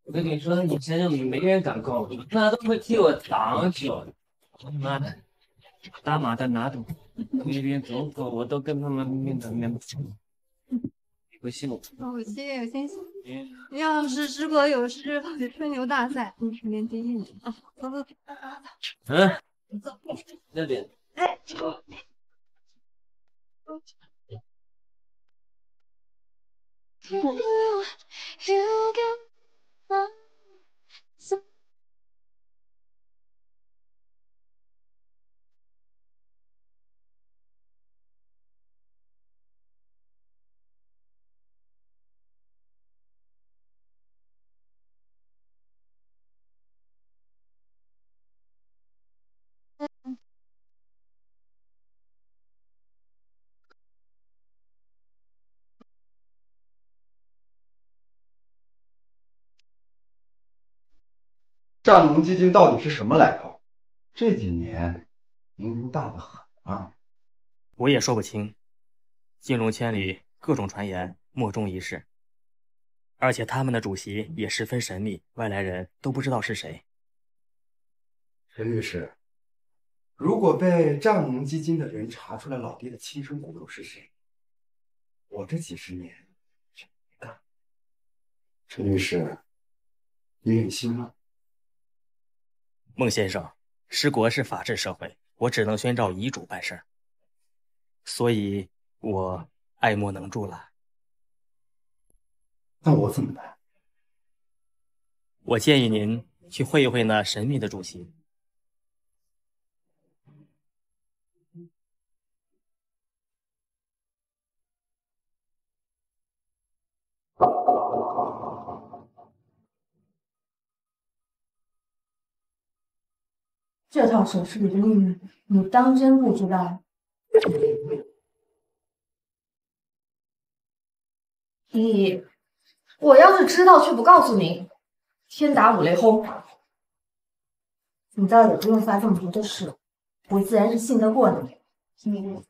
我跟你说，以前就没人敢告我，那都会替我挡酒。他妈的，大马的拿督那边走走，我都跟他们面对面不清。你不信我？我信，我相信。要是如果有时吹牛大赛，你是年第一名啊！走走走，嗯，走，那边。战龙基金到底是什么来头？这几年名声大得很啊！我也说不清，金融圈里各种传言，莫衷一是。而且他们的主席也十分神秘，外来人都不知道是谁。陈律师，如果被战龙基金的人查出来老爹的亲生骨肉是谁，我这几十年全没干。陈律师，你忍心吗？孟先生，失国是法治社会，我只能宣召遗嘱办事儿，所以我爱莫能助了。那我怎么办？我建议您去会一会那神秘的主席。这套首饰的秘密，你当真不知道？你，我要是知道却不告诉你，天打五雷轰！你倒也不用发这么多的誓，我自然是信得过你。你，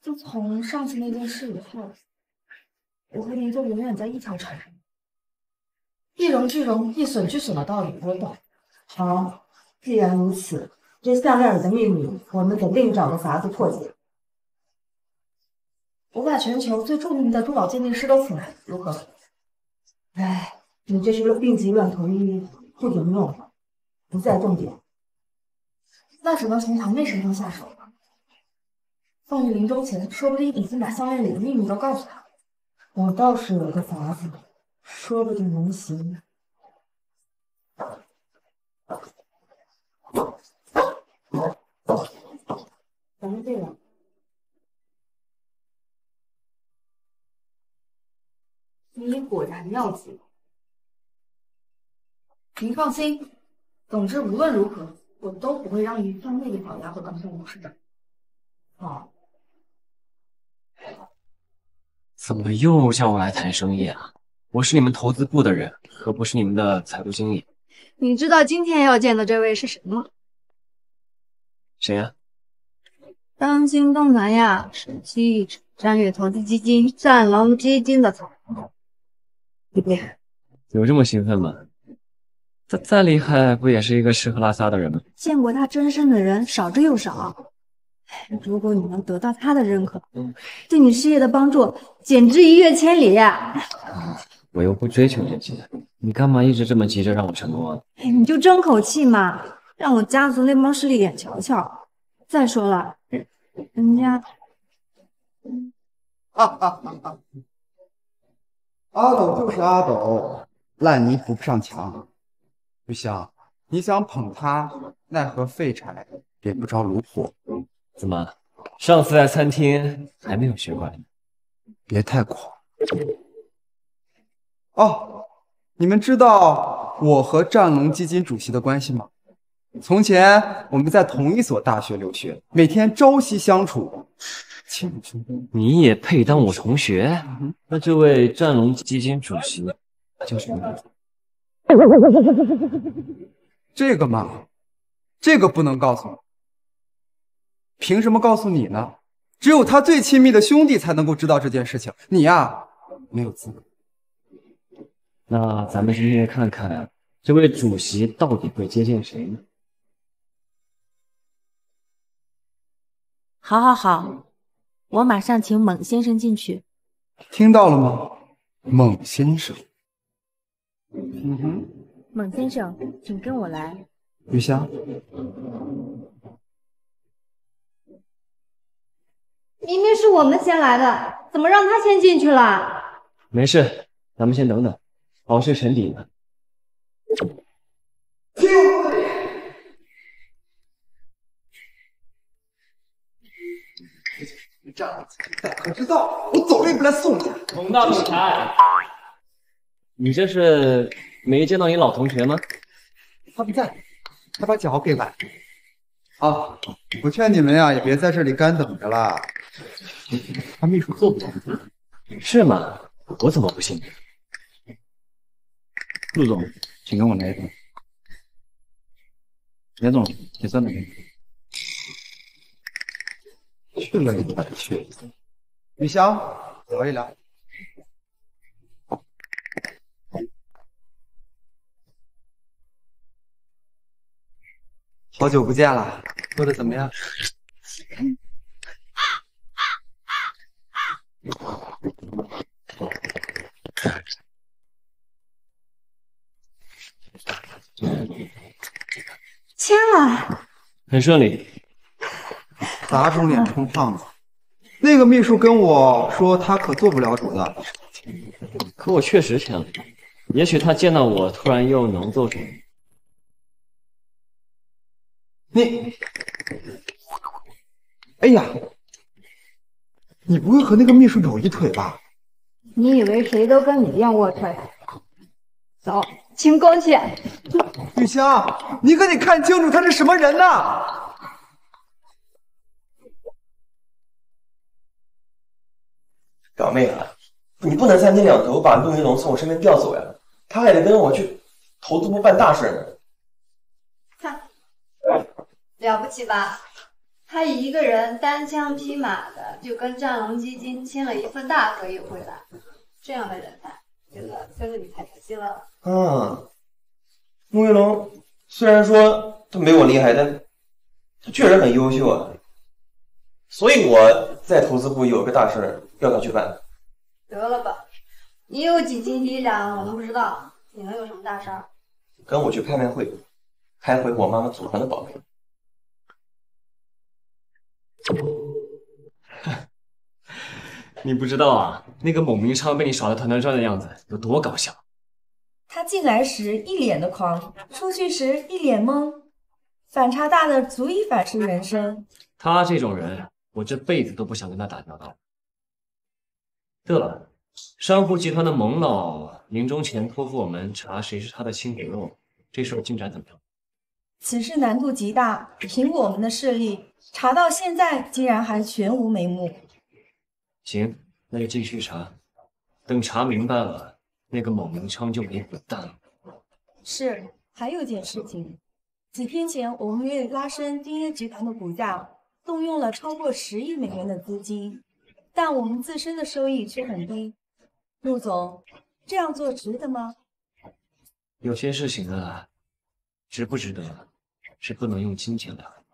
自从上次那件事以后，我和您就永远在一条船上，一荣俱荣，一损俱损的道理我懂。好、既然如此，这项链里的秘密，我们得另找个法子破解。我把全球最著名的珠宝鉴定师都请来，如何？哎，你这是个病急乱投医，不顶用，不在重点。那只能从堂妹身上下手了。凤玉临终前，说不定已经把项链里的秘密都告诉他了。我倒是有个法子，说不定能行。咱们这样。你果然要紧，您放心。总之，无论如何，我都不会让于上那个小丫头当上董事长。好，怎么又叫我来谈生意啊？我是你们投资部的人，可不是你们的财务经理。你知道今天要见的这位是谁吗？谁呀、当今东南亚首席战略投资基金战狼基金的总裁。有这么兴奋吗？他再厉害，不也是一个吃喝拉撒的人吗？见过他真身的人少之又少。如果你能得到他的认可，对你事业的帮助简直一跃千里呀！我又不追求这些，你干嘛一直这么急着让我成功啊？哎，你就争口气嘛，让我家族那帮势利眼瞧瞧。再说了，人人家哈哈哈哈！阿斗就是阿斗，烂泥扶不上墙。玉香，你想捧他，奈何废柴点不着炉火。怎么，上次在餐厅还没有学乖呢？别太狂。哦，你们知道我和战龙基金主席的关系吗？从前我们在同一所大学留学，每天朝夕相处。你也配当我同学？那这位战龙基金主席叫什么名字？这个嘛，这个不能告诉你。凭什么告诉你呢？只有他最亲密的兄弟才能够知道这件事情。你呀，没有资格。那咱们今天看看这位主席到底会接见谁呢？好，好，好，我马上请猛先生进去。听到了吗，猛先生？嗯哼，猛先生，请跟我来。玉香，明明是我们先来的，怎么让他先进去了？没事，咱们先等等，好事沉底呢。你这样子，待可知道？我走了也不来送你。董大总裁，你这是没见到你老同学吗？他不在，他把脚给崴了。啊，我劝你们呀，也别在这里干等着了。他秘书做不了。是吗？我怎么不信？陆总，请跟我来一趟。严总，你算了没？去了一边去。雨香，聊一聊。好久不见了，过得怎么样？签了，很顺利。打肿脸充胖子。那个秘书跟我说，他可做不了主的。可我确实签了，也许他见到我，突然又能做主。你，哎呀，你不会和那个秘书有一腿吧？你以为谁都跟你一样卧腿？走，请恭喜。玉香，你可得看清楚他是什么人呐！表妹啊，你不能三天两头把陆云龙从我身边调走呀，他还得跟着我去投资部办大事呢。了不起吧？他一个人单枪匹马的就跟战龙基金签了一份大合约回来，这样的人才真的跟着你太可惜了。嗯，陆云龙虽然说他没我厉害，但他确实很优秀啊。所以我在投资部有个大事要不要去办。得了吧，你有几斤几两我都不知道，你能有什么大事儿？跟我去拍卖会，开回我妈妈祖传的宝贝。你不知道啊，那个蒙明昌被你耍的团团转的样子有多搞笑。他进来时一脸的狂，出去时一脸懵，反差大的足以反噬人生。他这种人，我这辈子都不想跟他打交道。对了，珊瑚集团的蒙老临终前托付我们查谁是他的亲骨肉，这事儿进展怎么样？此事难度极大，凭我们的势力，查到现在竟然还全无眉目。行，那就继续查，等查明白了，那个蒙明昌就没滚蛋了。是，还有件事情，几天前我们为拉升金业集团的股价，动用了超过十亿美元的资金，但我们自身的收益却很低。陆总，这样做值得吗？有些事情啊，值不值得，是不能用金钱来衡量。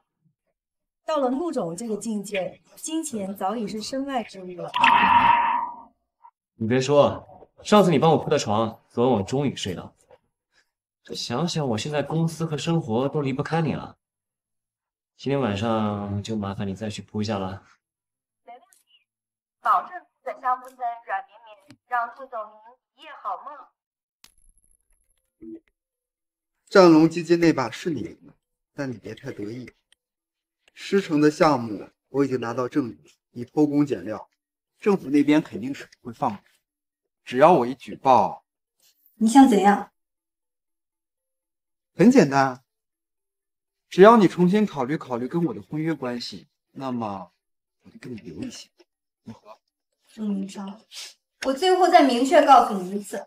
到了陆总这个境界，金钱早已是身外之物了。你别说，上次你帮我铺的床，昨晚我终于睡到。这想想，我现在公司和生活都离不开你了。今天晚上就麻烦你再去铺一下了。保证在香喷喷、软绵绵，让陆总您一夜好梦。战龙基金那把是你赢了，但你别太得意。师承的项目我已经拿到证据，你偷工减料，政府那边肯定是不会放过。只要我一举报，你想怎样？很简单，只要你重新考虑考虑跟我的婚约关系，那么我就跟你留一些。如何？陆明章，我最后再明确告诉你一次，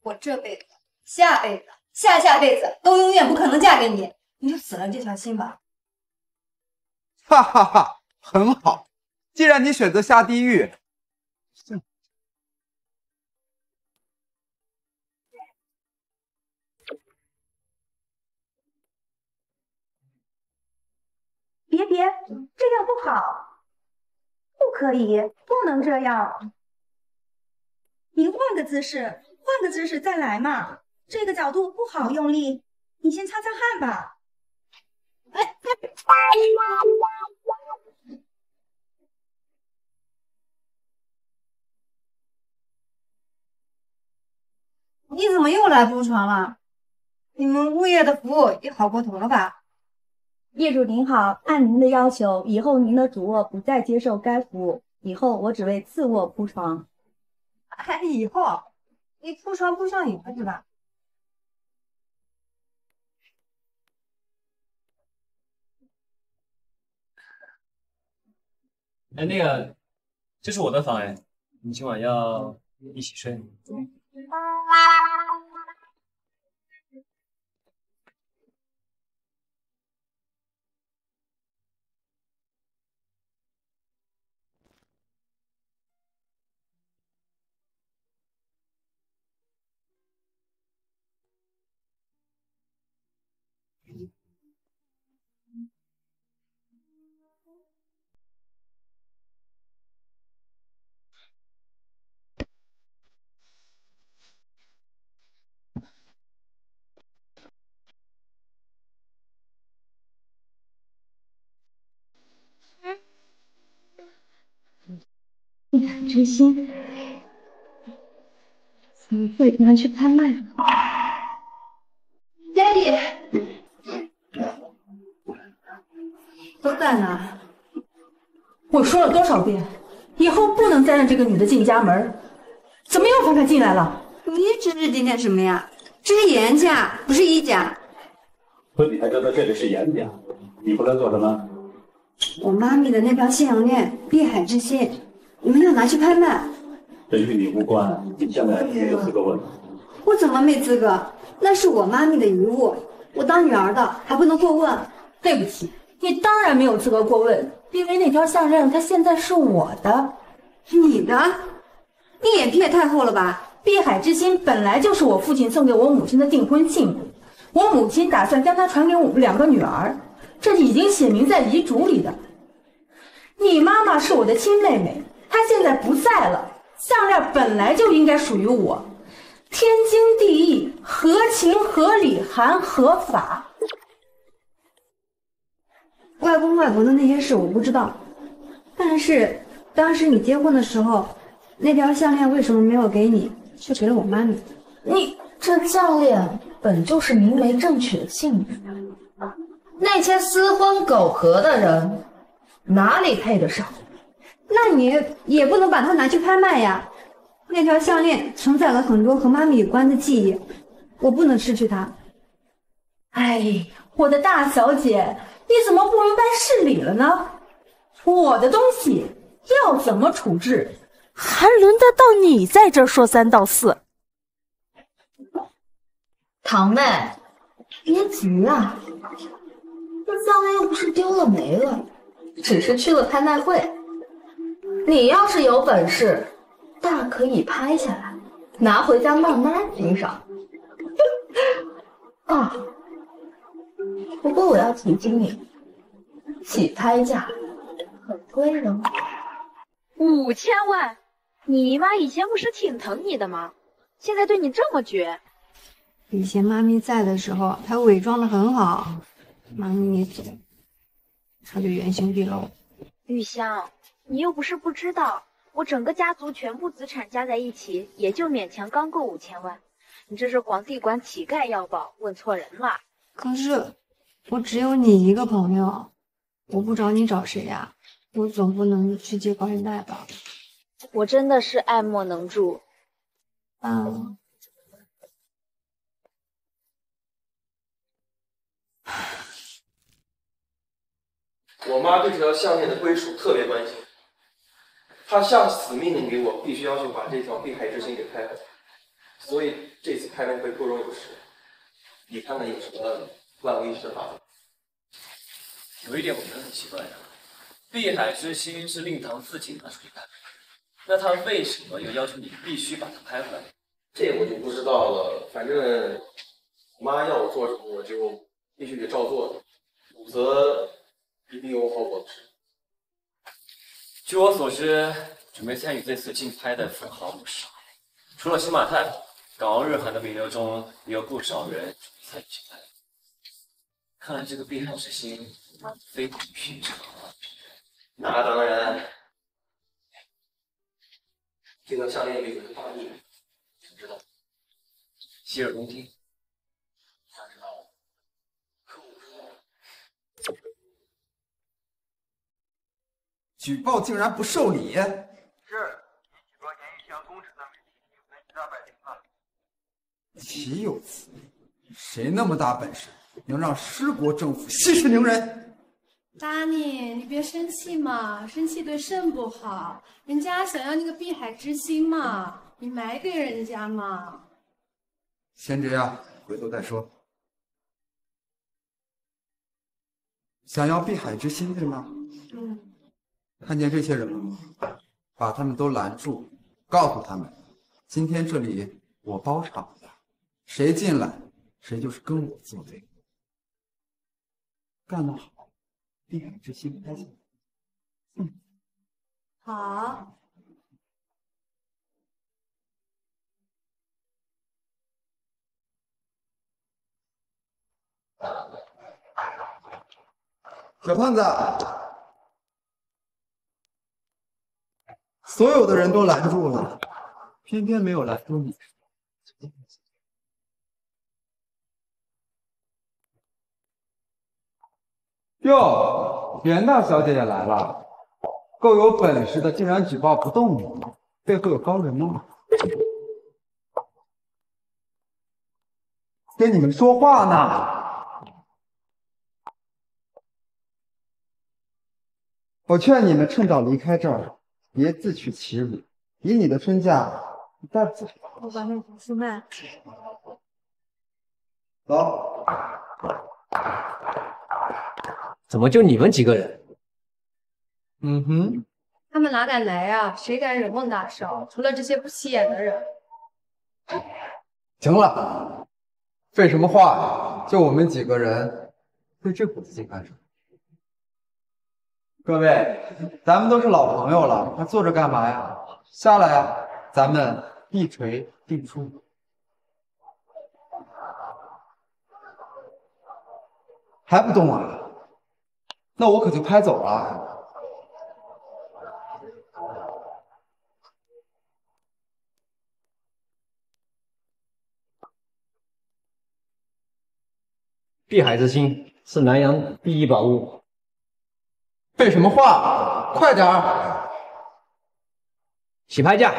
我这辈子、下辈子、下下辈子都永远不可能嫁给你，你就死了这条心吧。哈哈哈，很好。既然你选择下地狱，别别，这样不好，不可以，不能这样。您换个姿势，换个姿势再来嘛。这个角度不好用力，你先擦擦汗吧。哎，你怎么又来铺床了？你们物业的服务也好过头了吧？业主您好，按您的要求，以后您的主卧不再接受该服务，以后我只为次卧铺床。哎，以后你铺床铺上瘾了是吧？哎，那个，这是我的房哎，你今晚要一起睡？你很真心，怎么会拿去拍卖？爹地都在呢。我说了多少遍，以后不能再让这个女的进家门。怎么又放她进来了？你指指点点什么呀？这是严家，不是一家。婚礼才知道这里是严家，你过来做什么？我妈咪的那条信仰链碧海之心，你们要拿去拍卖。这与你无关，你现在没有资格问。我怎么没资格？那是我妈咪的遗物，我当女儿的还不能过问？对不起，你当然没有资格过问，因为那条项链它现在是我的。你的？你眼皮也太厚了吧！碧海之心本来就是我父亲送给我母亲的订婚信物，我母亲打算将它传给我们两个女儿，这已经写明在遗嘱里的。你妈妈是我的亲妹妹，她现在不在了，项链本来就应该属于我，天经地义，合情合理，还合法。外公外婆的那些事我不知道，但是当时你结婚的时候，那条项链为什么没有给你，却给了我妈咪？你这项链本就是明媒正娶的信物，那些私婚苟合的人哪里配得上？那你也不能把它拿去拍卖呀。那条项链承载了很多和妈咪有关的记忆，我不能失去它。哎，我的大小姐，你怎么不明白事理了呢？我的东西要怎么处置，还轮得到你在这儿说三道四？堂妹，别急啊，这项链又不是丢了没了，只是去了拍卖会。你要是有本事，大可以拍下来，拿回家慢慢欣赏。啊，不过我要提醒你，起拍价很贵的哦。五千万，你妈以前不是挺疼你的吗？现在对你这么绝？以前妈咪在的时候，她伪装的很好，妈咪一走，她就原形毕露。玉香，你又不是不知道，我整个家族全部资产加在一起，也就勉强刚够五千万。你这是皇帝管乞丐要宝，问错人了。可是我只有你一个朋友，我不找你找谁呀？我总不能去借高利贷吧？我真的是爱莫能助。嗯。我妈对这条项链的归属特别关心，她下死命令给我，必须要求把这条碧海之心给拍回来。所以这次拍卖会不容有失，你看看有什么万无一失的法子？有一点我觉得很奇怪啊，碧海之心是令堂自己拿出去拍卖，那他为什么又要求你必须把它拍回来？这我就不知道了。反正我妈要我做什么，我就必须得照做，否则一定有后果的事。据我所知，准备参与这次竞拍的富豪不少，除了新马泰，港澳日韩的名流中也有不少人参与竞拍。看来这个碧海之心非同寻常啊！那当然，这条项链里有个大秘密，想知道？洗耳恭听。想知道？可我不知道。举报竟然不受理！是，你举报严玉祥公职的问题已分析大摆平了。岂有此理！谁那么大本事，能让失国政府息事宁人？达尼，你别生气嘛，生气对肾不好。人家想要那个碧海之心嘛，你买给人家嘛。先这样，回头再说。想要碧海之心，对吗？嗯。看见这些人了吗？把他们都拦住，告诉他们，今天这里我包场的，谁进来，谁就是跟我作对。干得好，碧海之心开心。嗯，好。小胖子，所有的人都拦住了，偏偏没有拦住你。哟，袁大小姐也来了，够有本事的，竟然举报不动你，背后有高人吗？跟你们说话呢。我劝你们趁早离开这儿，别自取其辱。以你的身价，你带不走。我把那古书卖。走。怎么就你们几个人？嗯哼，他们哪敢来啊？谁敢惹孟大少？除了这些不起眼的人。行了，废什么话呀？就我们几个人，费这股子劲干什么？各位，咱们都是老朋友了，还坐着干嘛呀？下来呀，咱们一锤定出。还不动啊？那我可就拍走了。碧海之心是南洋第一宝物。废什么话？快点儿！起拍价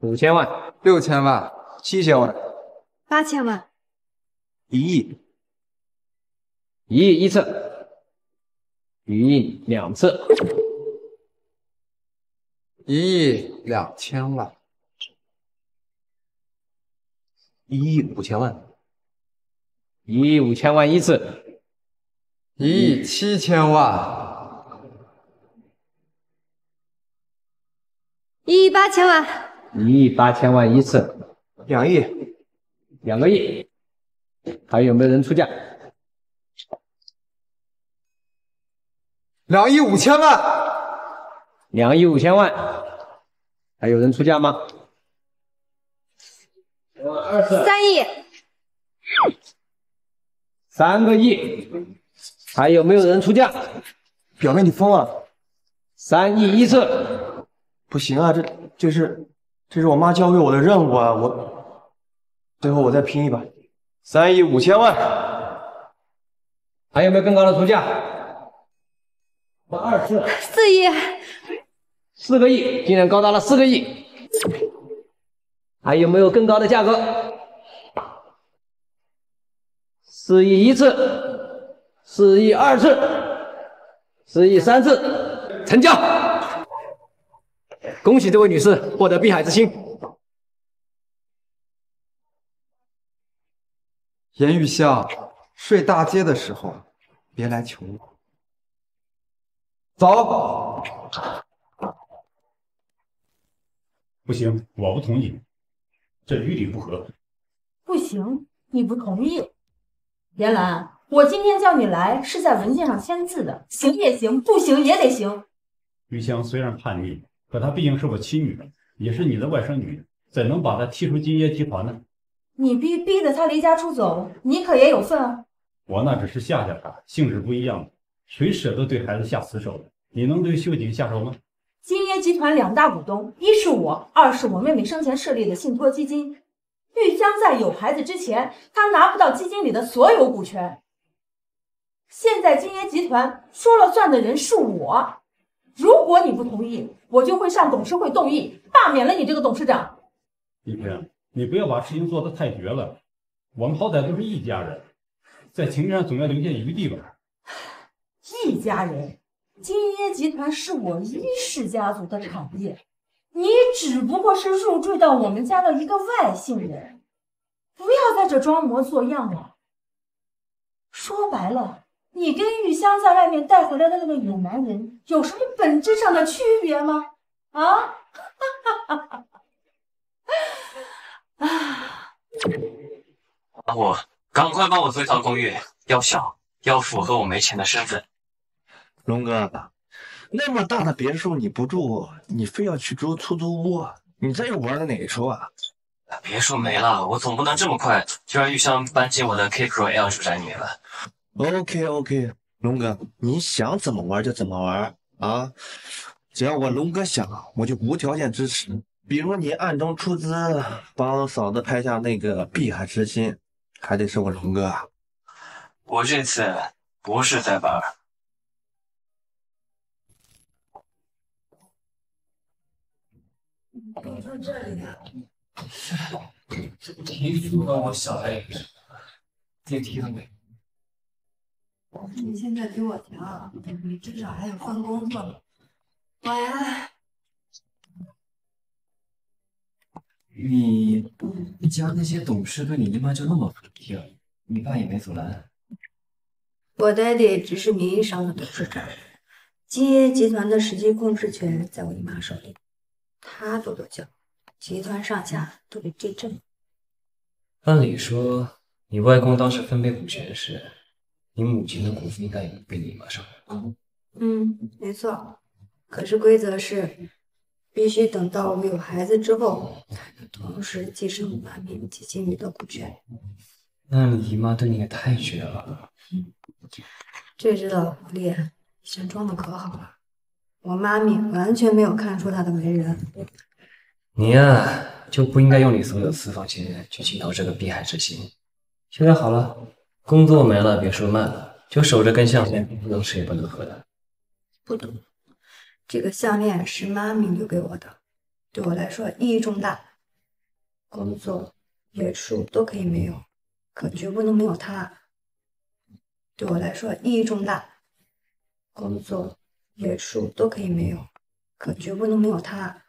五千万、六千万、七千万、八千万、一亿、一亿一次，一亿两次，一亿两千万，一亿五千万。一亿五千万一次，一亿七千万，一亿八千万，一亿八千万一次，两亿，两个亿，还有没有人出价？两亿五千万，两亿五千万，还有人出价吗？三亿。三个亿，还有没有人出价？表妹，你疯了！三亿一次，不行啊，这这是这是我妈交给我的任务啊，我最后我再拼一把，三亿五千万，还有没有更高的出价？我二次，四亿，四个亿，竟然高达了四个亿，还有没有更高的价格？四亿一次，四亿二次，四亿三次，成交！恭喜这位女士获得碧海之星。严玉香，睡大街的时候别来求我。走。不行，我不同意，这与理不合。不行，你不同意。严兰，我今天叫你来是在文件上签字的，行也行，不行也得行。玉香虽然叛逆，可她毕竟是我亲女儿，也是你的外甥女，怎能把她踢出金业集团呢？你逼逼得她离家出走，你可也有份啊！我那只是吓吓她，性质不一样，谁舍得对孩子下死手呢？你能对秀锦下手吗？金业集团两大股东，一是我，二是我妹妹生前设立的信托基金。玉香在有孩子之前，她拿不到基金里的所有股权。现在金业集团说了算的人是我，如果你不同意，我就会上董事会动议罢免了你这个董事长。玉萍，你不要把事情做得太绝了，我们好歹都是一家人，在情面上总要留下余地吧。一家人，金椰集团是我伊氏家族的产业。你只不过是入赘到我们家的一个外姓人，不要在这装模作样了。说白了，你跟玉香在外面带回来的那个野男人有什么本质上的区别吗？啊？啊！帮我赶快帮我做一套公寓，要小，要符合我没钱的身份。龙哥。那么大的别墅你不住，你非要去租出租屋，你这又玩的哪出啊？别墅没了，我总不能这么快就让玉香搬进我的 K Pro L 住宅里面了。OK OK，龙哥，你想怎么玩就怎么玩啊！只要我龙哥想，我就无条件支持。比如你暗中出资帮嫂子拍下那个碧海之心，还得是我龙哥。我这次不是在玩。你在这里呢。这提出了我小孩也是，电梯了没？你现在比我强，你至少还有份工作。喂。你家那些董事对你姨妈就那么服气，你爸也没阻拦。我爹爹只是名义上的董事长，金业集团的实际控制权在我姨妈手里。他跺跺脚，集团上下都得地震。按理说，你外公当时分配股权时，你母亲的股份应该也被你妈上了。嗯，没错。可是规则是，必须等到我们有孩子之后，才能同时继承妈咪基金里的股权。那你姨妈对你也太绝了。这只老狐狸以前装的可好了，我妈咪完全没有看出他的为人。你呀，就不应该用你所有的私房钱去倾倒这个碧海之心。现在好了，工作没了，别说慢了，就守着根项链，不能吃也不能喝的。不懂，这个项链是妈咪留给我的，对我来说意义重大。工作、别墅都可以没有，可绝不能没有它。对我来说意义重大。工作、别墅都可以没有，可绝不能没有它。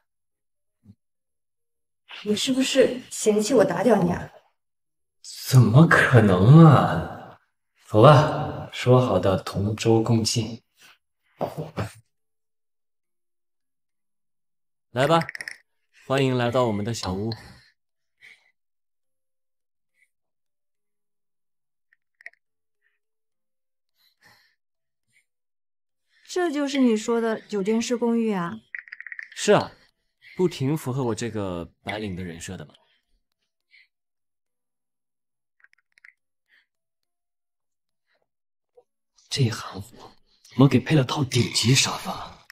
你是不是嫌弃我打搅你啊？怎么可能啊！走吧，说好的同舟共济。来吧，欢迎来到我们的小屋。这就是你说的酒店式公寓啊？是啊，不挺符合我这个白领的人设的吗？这行活怎么给配了套顶级沙发？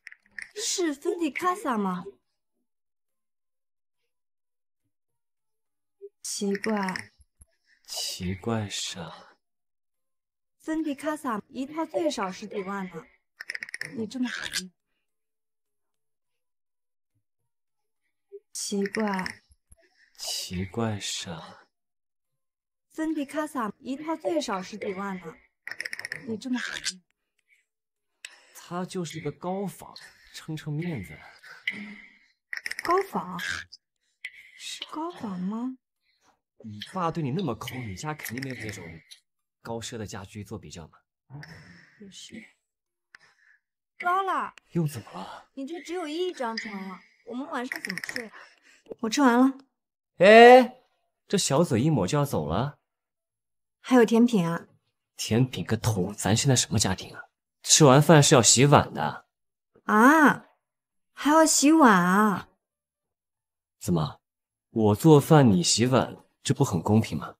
是芬迪卡萨吗？奇怪，奇怪啥？芬迪卡萨一套最少十几万呢，你这么便宜？奇怪，奇怪啥？芬迪卡萨一套最少十几万呢，你这么便宜？它就是个高仿，撑撑面子。高仿？是高仿吗？你爸对你那么抠，你家肯定没有那种高奢的家居做比较嘛。也是。高了。又怎么了？你这只有一张床了，我们晚上怎么睡啊？我吃完了。哎，这小嘴一抹就要走了？还有甜品啊？甜品个头！咱现在什么家庭啊？吃完饭是要洗碗的。啊？还要洗碗啊？怎么？我做饭你洗碗，这不很公平吗？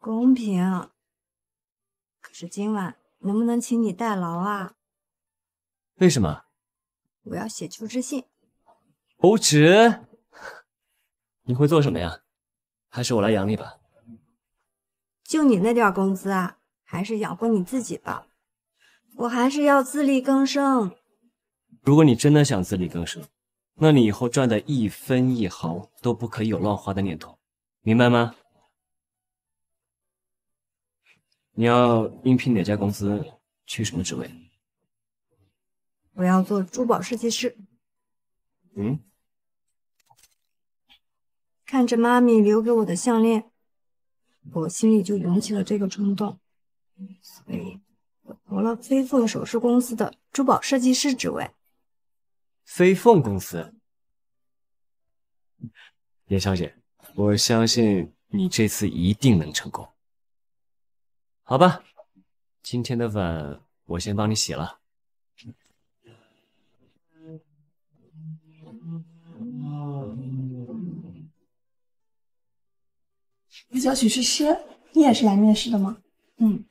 公平。可是今晚能不能请你代劳啊？为什么？我要写求职信。求职？你会做什么呀？还是我来养你吧。就你那点工资啊，还是养活你自己吧。我还是要自力更生。如果你真的想自力更生，那你以后赚的一分一毫都不可以有乱花的念头，明白吗？你要应聘哪家公司，去什么职位？我要做珠宝设计师。嗯，看着妈咪留给我的项链，我心里就涌起了这个冲动，所以我投了飞凤首饰公司的珠宝设计师职位。飞凤公司，严小姐，我相信你这次一定能成功。好吧，今天的碗我先帮你洗了。李小许诗诗，你也是来面试的吗？嗯，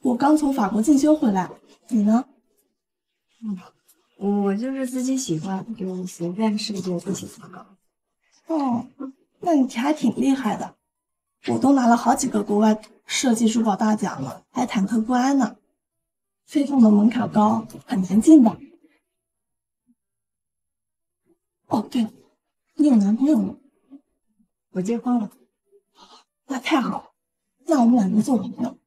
我刚从法国进修回来，你呢？嗯，我就是自己喜欢，就随便试就自己。哦，那你还挺厉害的，我都拿了好几个国外设计珠宝大奖了，还忐忑不安呢。飞凤的门槛高，很难进的。哦，对了，你有男朋友吗？我结婚了。那太好了，那我们俩个做朋友。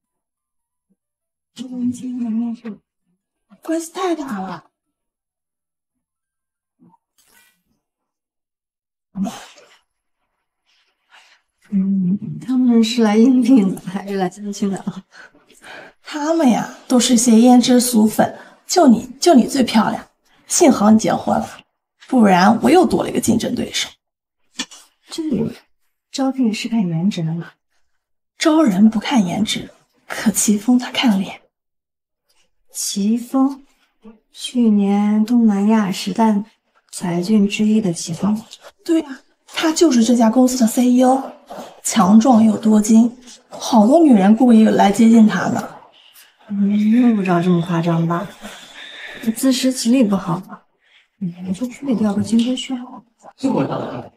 昨天的面试，关系太大了。嗯，他们是来应聘的还是来相亲的啊？他们呀，都是些胭脂俗粉，就你就你最漂亮。幸好你结婚了，不然我又多了一个竞争对手。这个。招聘是看颜值的吗？招人不看颜值，可齐峰他看脸。齐峰，去年东南亚十大才俊之一的齐峰。对呀、他就是这家公司的 CEO，强壮又多金，好多女人故意来接近他呢。嗯，用不着这么夸张吧？你自食其力不好吗？你就非得钓个金龟婿？这么大的事，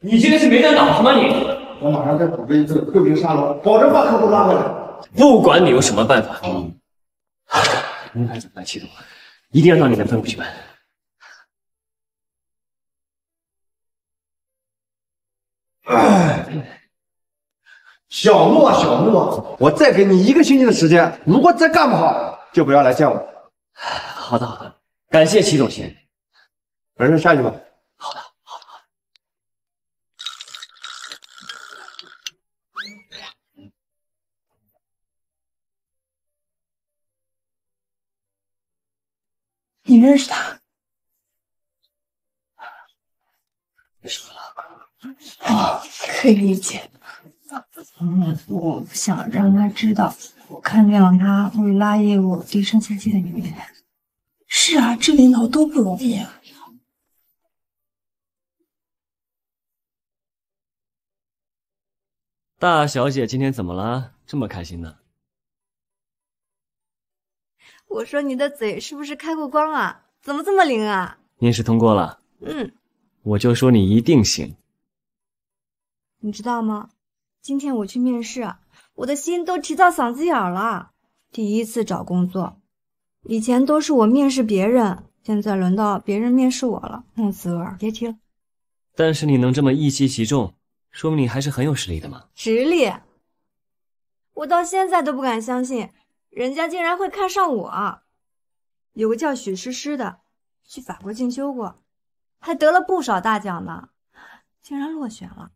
你今天是没带脑子吗你？我马上再组织一次贵宾沙龙，保证把客户拉回来。不管你用什么办法，安排怎么办，齐总，一定要让你的吩咐去办。哎，小诺，小诺，我再给你一个星期的时间，如果再干不好，就不要来见我。好的，好的，感谢齐总先生。没事，下去吧。你认识他？哦，可以理解。嗯，我不想让他知道我看见了他为拉业务低声下气的一面。是啊，这领导多不容易啊。大小姐今天怎么了？这么开心呢？我说你的嘴是不是开过光啊？怎么这么灵啊？面试通过了，嗯，我就说你一定行。你知道吗？今天我去面试，我的心都提到嗓子眼儿了。第一次找工作，以前都是我面试别人，现在轮到别人面试我了，那滋味儿别提了。但是你能这么一击即中，说明你还是很有实力的嘛。实力，我到现在都不敢相信，人家竟然会看上我。有个叫许诗诗的，去法国进修过，还得了不少大奖呢，竟然落选了。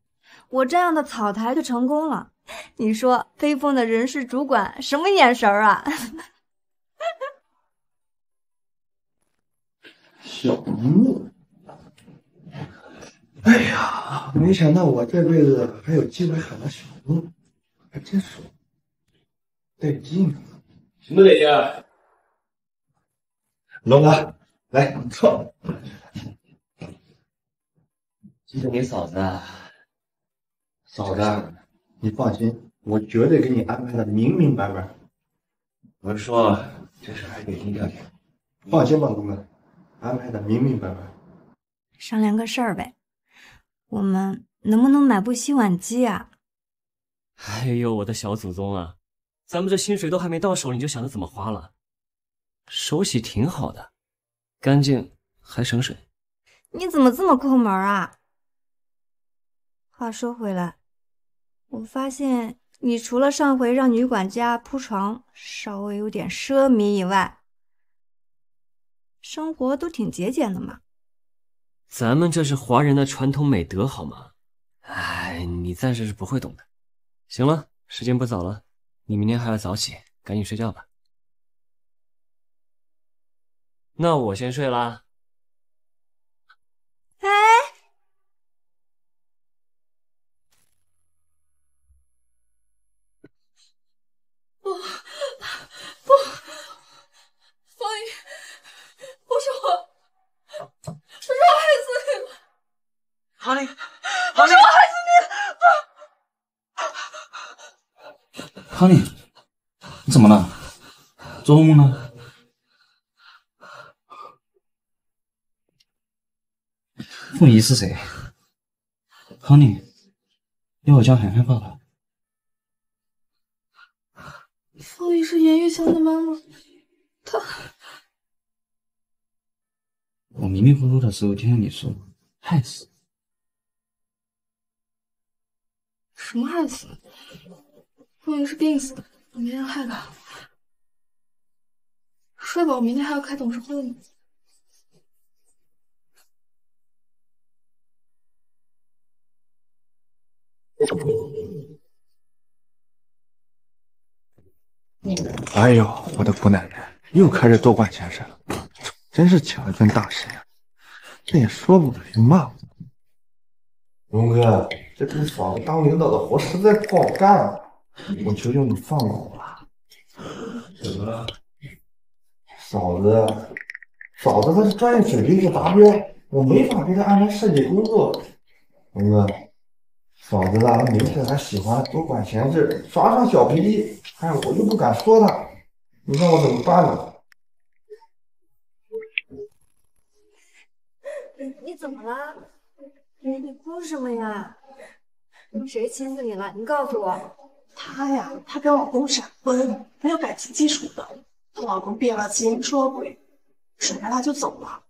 我这样的草台就成功了，你说飞凤的人事主管什么眼神儿啊？小诺，哎呀，没想到我这辈子还有机会喊到小诺，还真爽，带劲。什么得劲？龙哥，来坐。这是你嫂子啊。嫂子，你放心，我绝对给你安排的明明白白。我是说，这事还得低调点。放心吧，龙哥，安排的明明白白。商量个事儿呗，我们能不能买部洗碗机啊？哎呦，我的小祖宗啊！咱们这薪水都还没到手，你就想着怎么花了？手洗挺好的，干净还省水。你怎么这么抠门啊？话说回来，我发现你除了上回让女管家铺床稍微有点奢靡以外，生活都挺节俭的嘛。咱们这是华人的传统美德，好吗？哎，你暂时是不会懂的。行了，时间不早了，你明天还要早起，赶紧睡觉吧。那我先睡啦。哎，不不，方宇，不是我，不是我害死你了，哈利，不是我害死你了。康妮，你怎么了？做噩梦呢？凤仪是谁？康妮，要我叫涵涵爸爸。凤仪是严玉香的妈妈，她我迷迷糊糊的时候听到你说害死，什么害死？风云是病死的，没人害他。睡吧，我明天还要开董事会呢。哎呦，我的姑奶奶，又开始多管闲事了，真是请了尊大神呀！这也说不明我？龙哥，这跟厂子当领导的活实在不好干啊！我求求你放过我吧。怎么了？嫂子，嫂子她是专业水平不达标，我没法给她安排设计工作。龙哥，嫂子啊，没事还喜欢多管闲事，耍耍小脾气，哎，我又不敢说她，你让我怎么办呢？你怎么了？你你哭什么呀？谁亲死你了？你告诉我。她呀，她跟老公闪婚，没有感情基础的。她老公变了心，出了轨，甩了她就走了。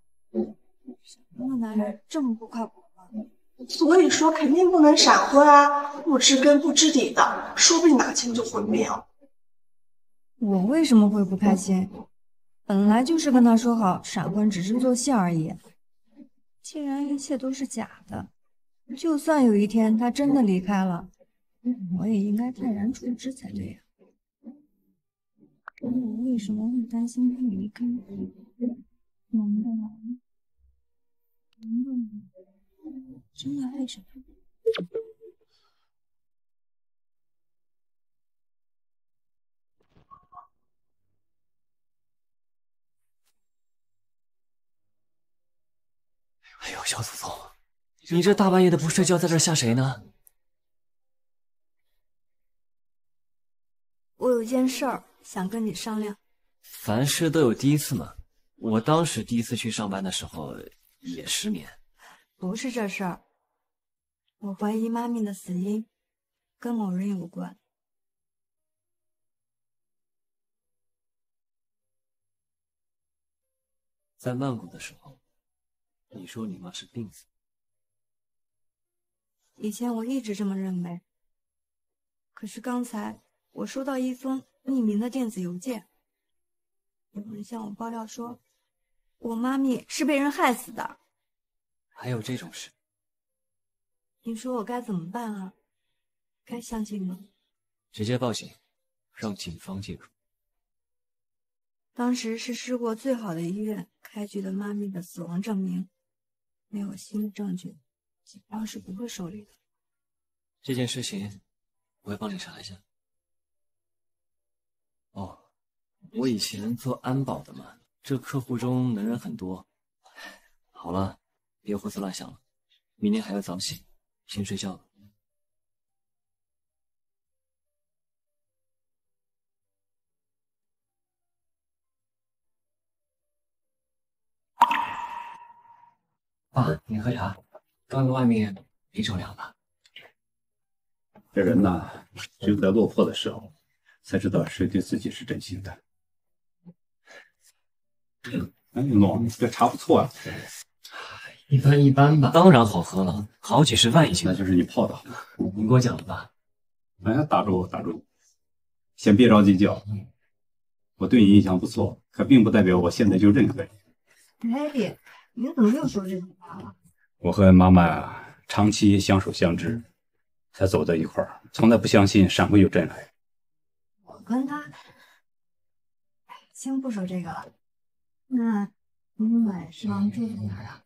什么男人这么不靠谱吗？所以说肯定不能闪婚啊，不知根不知底的，说不定哪天就毁灭了。我为什么会不开心？本来就是跟他说好闪婚只是做戏而已。既然一切都是假的，就算有一天他真的离开了，我也应该泰然处之才对呀。可我为什么会担心他离开？难道难道真的爱上他？哎呦，小祖宗，你这大半夜的不睡觉，在这吓谁呢？我有件事儿想跟你商量。凡事都有第一次嘛。我当时第一次去上班的时候也失眠。不是这事儿，我怀疑妈咪的死因跟某人有关。在曼谷的时候，你说你妈是病死。以前我一直这么认为，可是刚才我收到一封匿名的电子邮件，有人向我爆料说，我妈咪是被人害死的。还有这种事？你说我该怎么办啊？该相信吗？直接报警，让警方介入。当时是试过最好的医院开具的妈咪的死亡证明，没有新的证据，警方是不会受理的。这件事情我会帮你查一下。哦，我以前做安保的嘛，这客户中能人很多。好了，别胡思乱想了，明天还要早起，先睡觉了。爸，您喝茶。刚在外面没着凉吧？这人呐，只有在落魄的时候，才知道谁对自己是真心的。哎，龙，这茶不错啊。一般一般吧。当然好喝了，好几十万一斤。那就是你泡的好。您过奖了吧？哎，打住打住，先别着急叫。我对你印象不错，可并不代表我现在就认可你。爹地，你怎么又说这种话了？我和妈妈长期相守相知，才走到一块儿，从来不相信闪会有真爱。我跟他，哎，先不说这个了。那你晚上住在哪儿啊？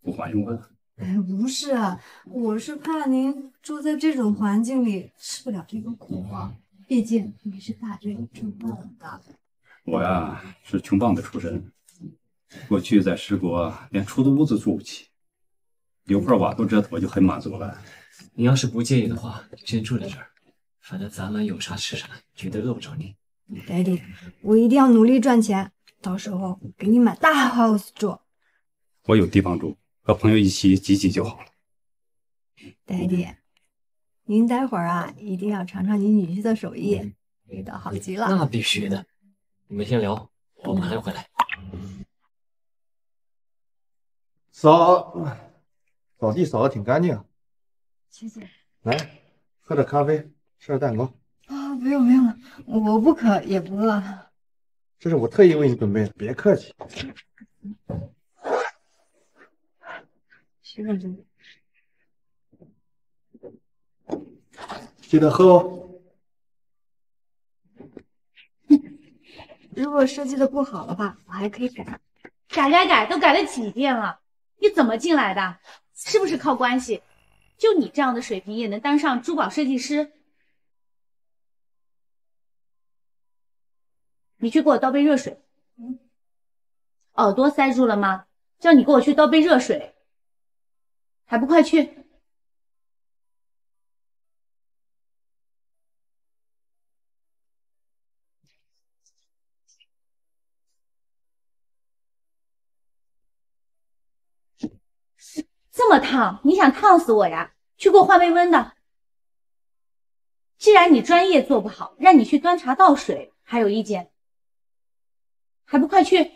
不管用问。哎，不是，我是怕您住在这种环境里吃不了这个苦啊。毕竟你是大队里出棒的。我呀，是穷棒子出身，过去在石国连出租屋子住不起，有块瓦都折腾我就很满足了。你要是不介意的话，就先住在这儿，反正咱们有啥吃啥，绝对饿不着你。爹地，我一定要努力赚钱，到时候给你买大 house 住。我有地方住，和朋友一起挤挤就好了。爹地，您待会儿啊，一定要尝尝你女婿的手艺，味道好极了。那必须的。你们先聊，我马上就回来。扫扫地扫的挺干净。谢谢。来，喝点咖啡，吃点蛋糕。啊，不用不用了，我不渴也不饿。这是我特意为你准备的，别客气。徐总监，记得喝哦。如果设计的不好的话，我还可以改。改改改，都改了几遍了，你怎么进来的？是不是靠关系？就你这样的水平也能当上珠宝设计师？你去给我倒杯热水。耳朵塞住了吗？叫你给我去倒杯热水，还不快去！这么烫，你想烫死我呀？去给我换杯温的。既然你专业做不好，让你去端茶倒水，还有意见？还不快去！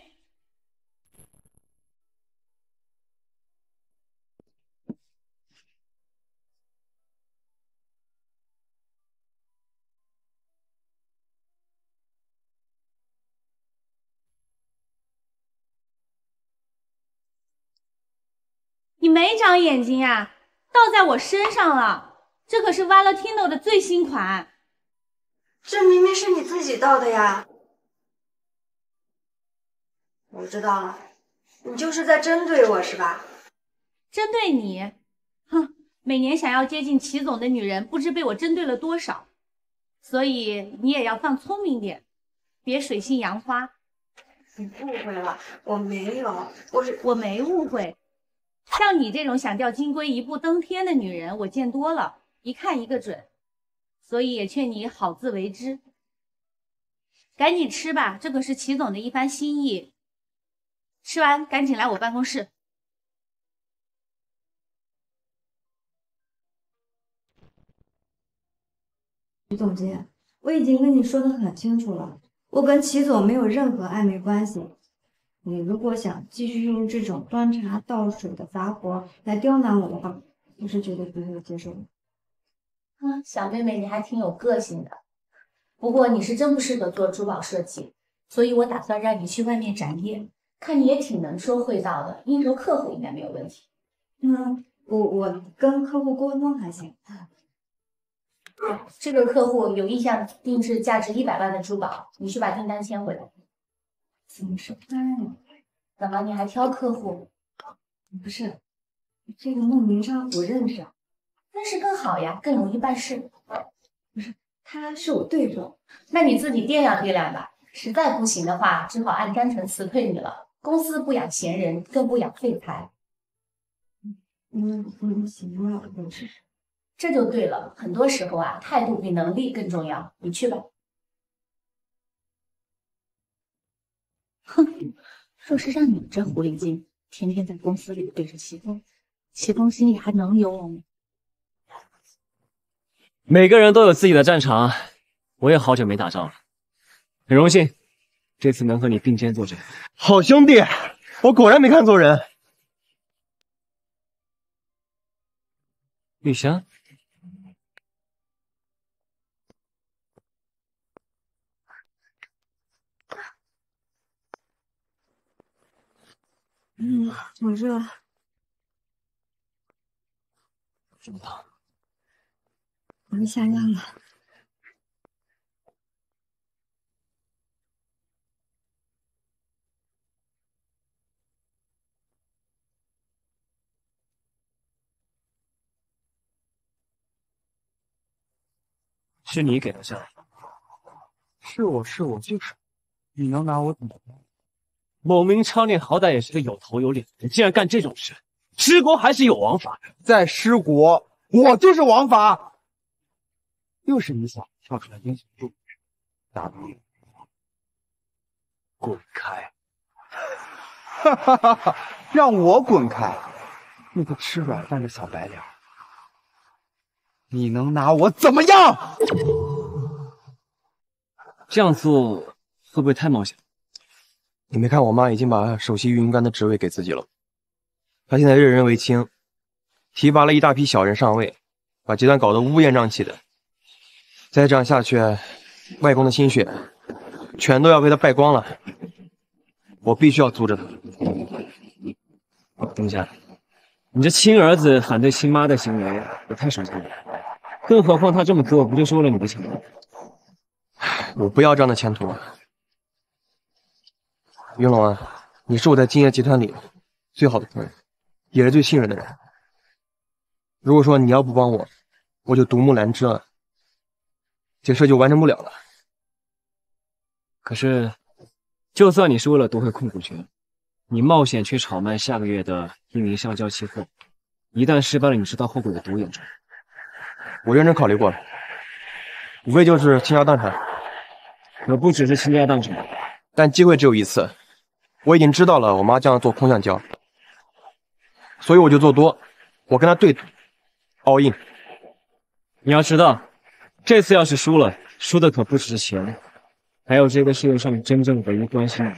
你没长眼睛呀？倒在我身上了，这可是 Valentino 的最新款。这明明是你自己倒的呀！我知道了，你就是在针对我是吧？针对你？哼，每年想要接近齐总的女人，不知被我针对了多少。所以你也要放聪明点，别水性杨花。你误会了，我没有，我是我没误会。像你这种想钓金龟一步登天的女人，我见多了，一看一个准。所以也劝你好自为之。赶紧吃吧，这可是齐总的一番心意。吃完赶紧来我办公室。徐总监，我已经跟你说的很清楚了，我跟齐总没有任何暧昧关系。你如果想继续用这种端茶倒水的杂活来刁难我的话，我是绝对不会接受的。啊，小妹妹，你还挺有个性的。不过你是真不适合做珠宝设计，所以我打算让你去外面展业。看你也挺能说会道的，应酬客户应该没有问题。嗯，我我跟客户沟通还行。这个客户有意向定制价值一百万的珠宝，你去把订单签回来。怎么是他呀？怎么你还挑客户？不是，这个孟明章我认识。认识更好呀，更容易办事。不是，他是我对手。那你自己掂量掂量吧，实在不行的话，只好按章程辞退你了。公司不养闲人，更不养废材。嗯嗯，行了，我试试。这就对了，很多时候啊，态度比能力更重要。你去吧。哼，若是让你这狐狸精天天在公司里对着齐峰，齐峰心里还能有我吗？每个人都有自己的战场，我也好久没打仗了，很荣幸这次能和你并肩作战。好兄弟，我果然没看错人。玉香，嗯，好热。这么烫。我们下药了。是你给的下，是我是我就是，你能拿我怎么办？某名超，你好歹也是个有头有脸的人，竟然干这种事，失国还是有王法的。在失国，我就是王法。又是你想跳出来英雄救美，大兵，滚开！哈哈哈哈！让我滚开！那个吃软饭的小白脸，你能拿我怎么样？这样做会不会太冒险？你没看我妈已经把首席运营官的职位给自己了，她现在任人唯亲，提拔了一大批小人上位，把集团搞得乌烟瘴气的。再这样下去，外公的心血全都要被他败光了。我必须要阻止他。等一下，你这亲儿子反对亲妈的行为也太少见了。更何况他这么做，不就是为了你的前途？我不要这样的前途。云龙啊，你是我在金业集团里最好的朋友，也是最信任的人。如果说你要不帮我，我就独木难支了，这事就完成不了了。可是，就算你是为了夺回控股权，你冒险去炒卖下个月的一名橡胶期货，一旦失败了，你知道后果有多严重？我认真考虑过了，无非就是倾家荡产。可不只是倾家荡产，但机会只有一次。我已经知道了我妈将要做空橡胶，所以我就做多，我跟她对赌，all in。你要知道，这次要是输了，输的可不只是钱，还有这个世界上真正唯一关心的。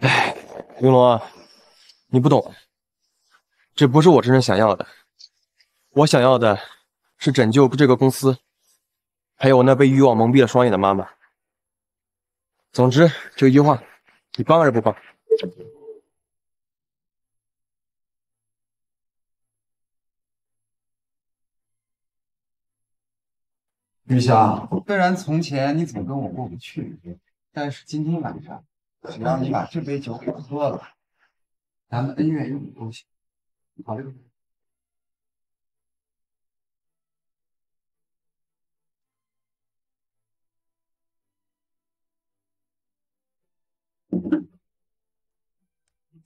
哎，云龙啊，你不懂，这不是我真正想要的。我想要的是拯救这个公司。还有我那被欲望蒙蔽了双眼的妈妈。总之，就一句话，你帮还是不帮？玉香，虽然从前你总跟我过不去，但是今天晚上，只要你把这杯酒给喝了，咱们恩怨与你都行。考虑。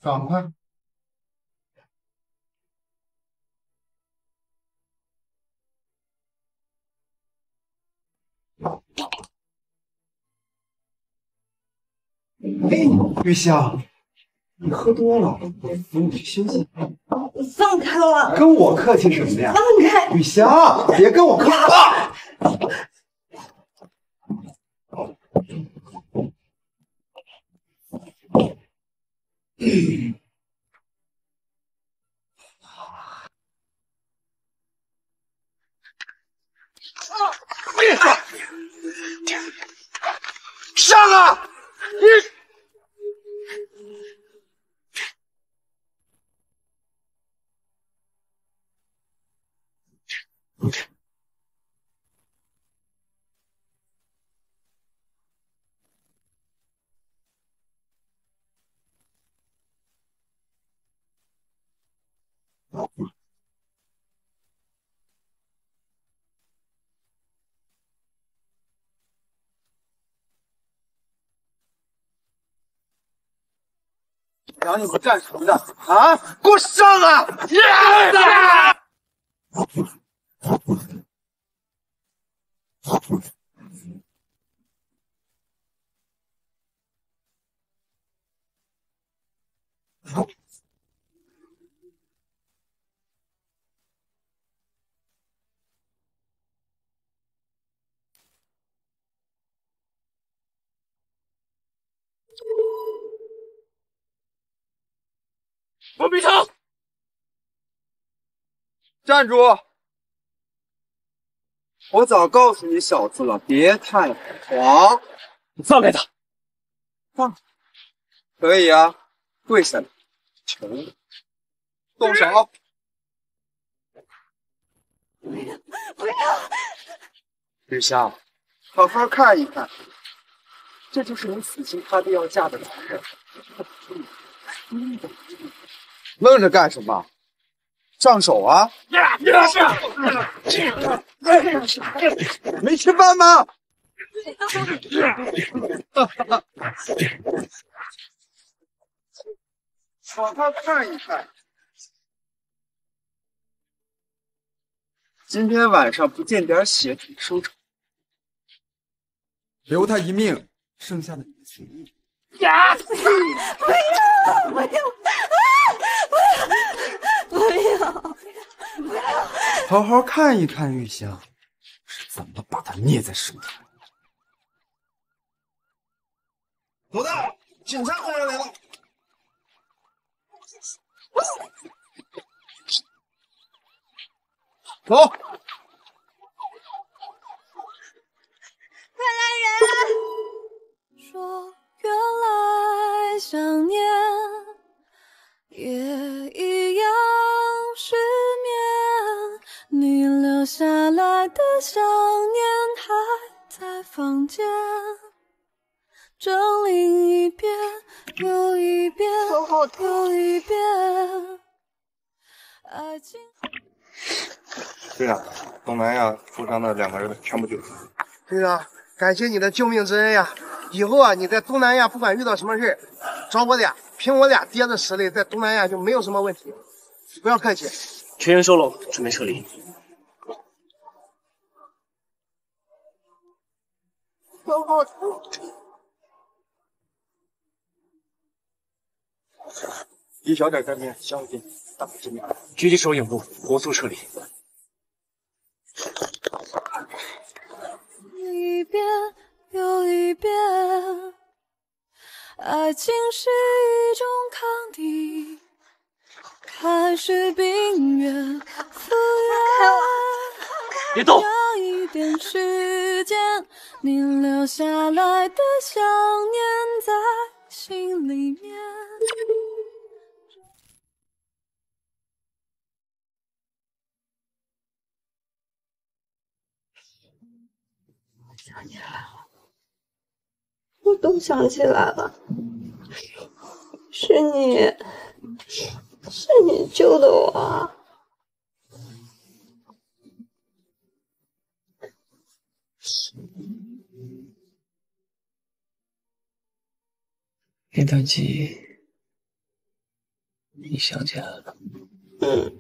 爽快。哎，玉香，你喝多了，我扶你去休息。放开我！跟我客气什么呀？放开！玉香，别跟我客气。上啊！你。让你们干什么的啊？给我上啊！孟明成，站住！我早告诉你小子了，别太狂。你放开他！放？可以啊，跪下来，求你，动手！不要！不要！玉香，好好看一看，这就是你死心塌地要嫁的男人。愣着干什么？上手啊！没吃饭吗？好好看一看，今天晚上不见点血，怎么收场？留他一命，剩下的你随意。呀！不要！不要！不要！不要！好好看一看玉香是怎么把他捏在手里。老大，警察忽然来了！走！快来人！说原来想念也一样失眠，你留下来的想念还在房间，整理一遍又一遍，又一遍。爱情。队长，东南亚受伤的两个人全部救出。队长，感谢你的救命之恩呀！以后啊，你在东南亚不管遇到什么事儿，找我俩，凭我俩爹的实力，在东南亚就没有什么问题。不要客气。全员收拢，准备撤离。很好吃。一小点改变，相信大致命。狙击手引路，火速撤离。一遍又一遍，爱情是一种抗体，海水冰月复原。别动！要一点时间，你留下来的想念在心里面。想起来了，我都想起来了，是你，是你救的我。那段记忆，你想起来了？嗯。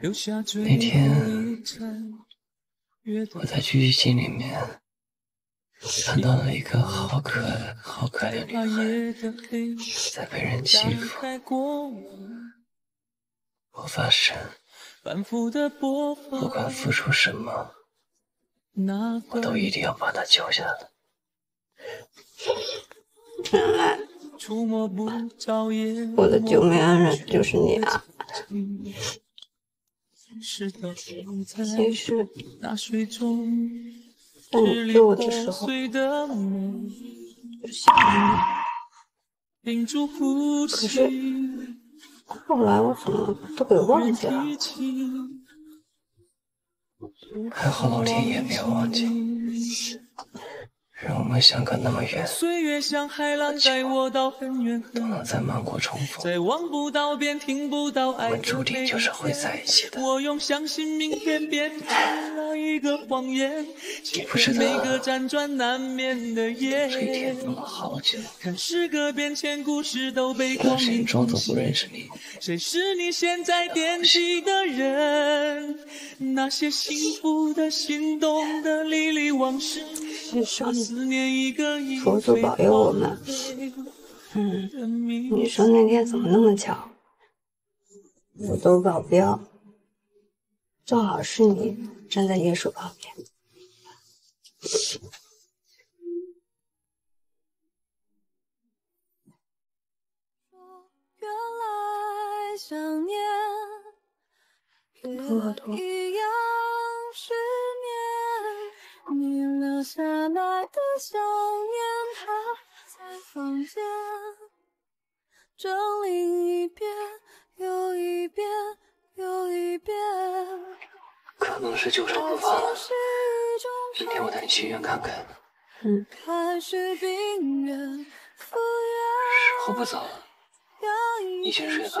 那天我在狙击机里面看到了一个好可爱、好可爱的女孩在被人欺负。我发誓，不管付出什么，我都一定要把她救下来。原来我的救命恩人就是你啊！其实，在你救我的时候，就想你，可是后来我怎么都给忘记了？还好老天爷没有忘记。让我们相隔那么远，岁月像海浪带我到很远。都能在漫过重逢，我们注定就是会在一起的。你不知道，这一天等了好久，当时装作不认识你，谁是你现在惦记的人？那些幸福的、心动的、历历往事。佛祖保佑我们。嗯，你说那天怎么那么巧？我都保镖，正好是你站在椰树旁边。托托。你留下来的想念还在房间，整理一遍又一遍又一遍。可能是旧伤复发了，明天我带你去医院看看。嗯。时候不早了，你先睡吧。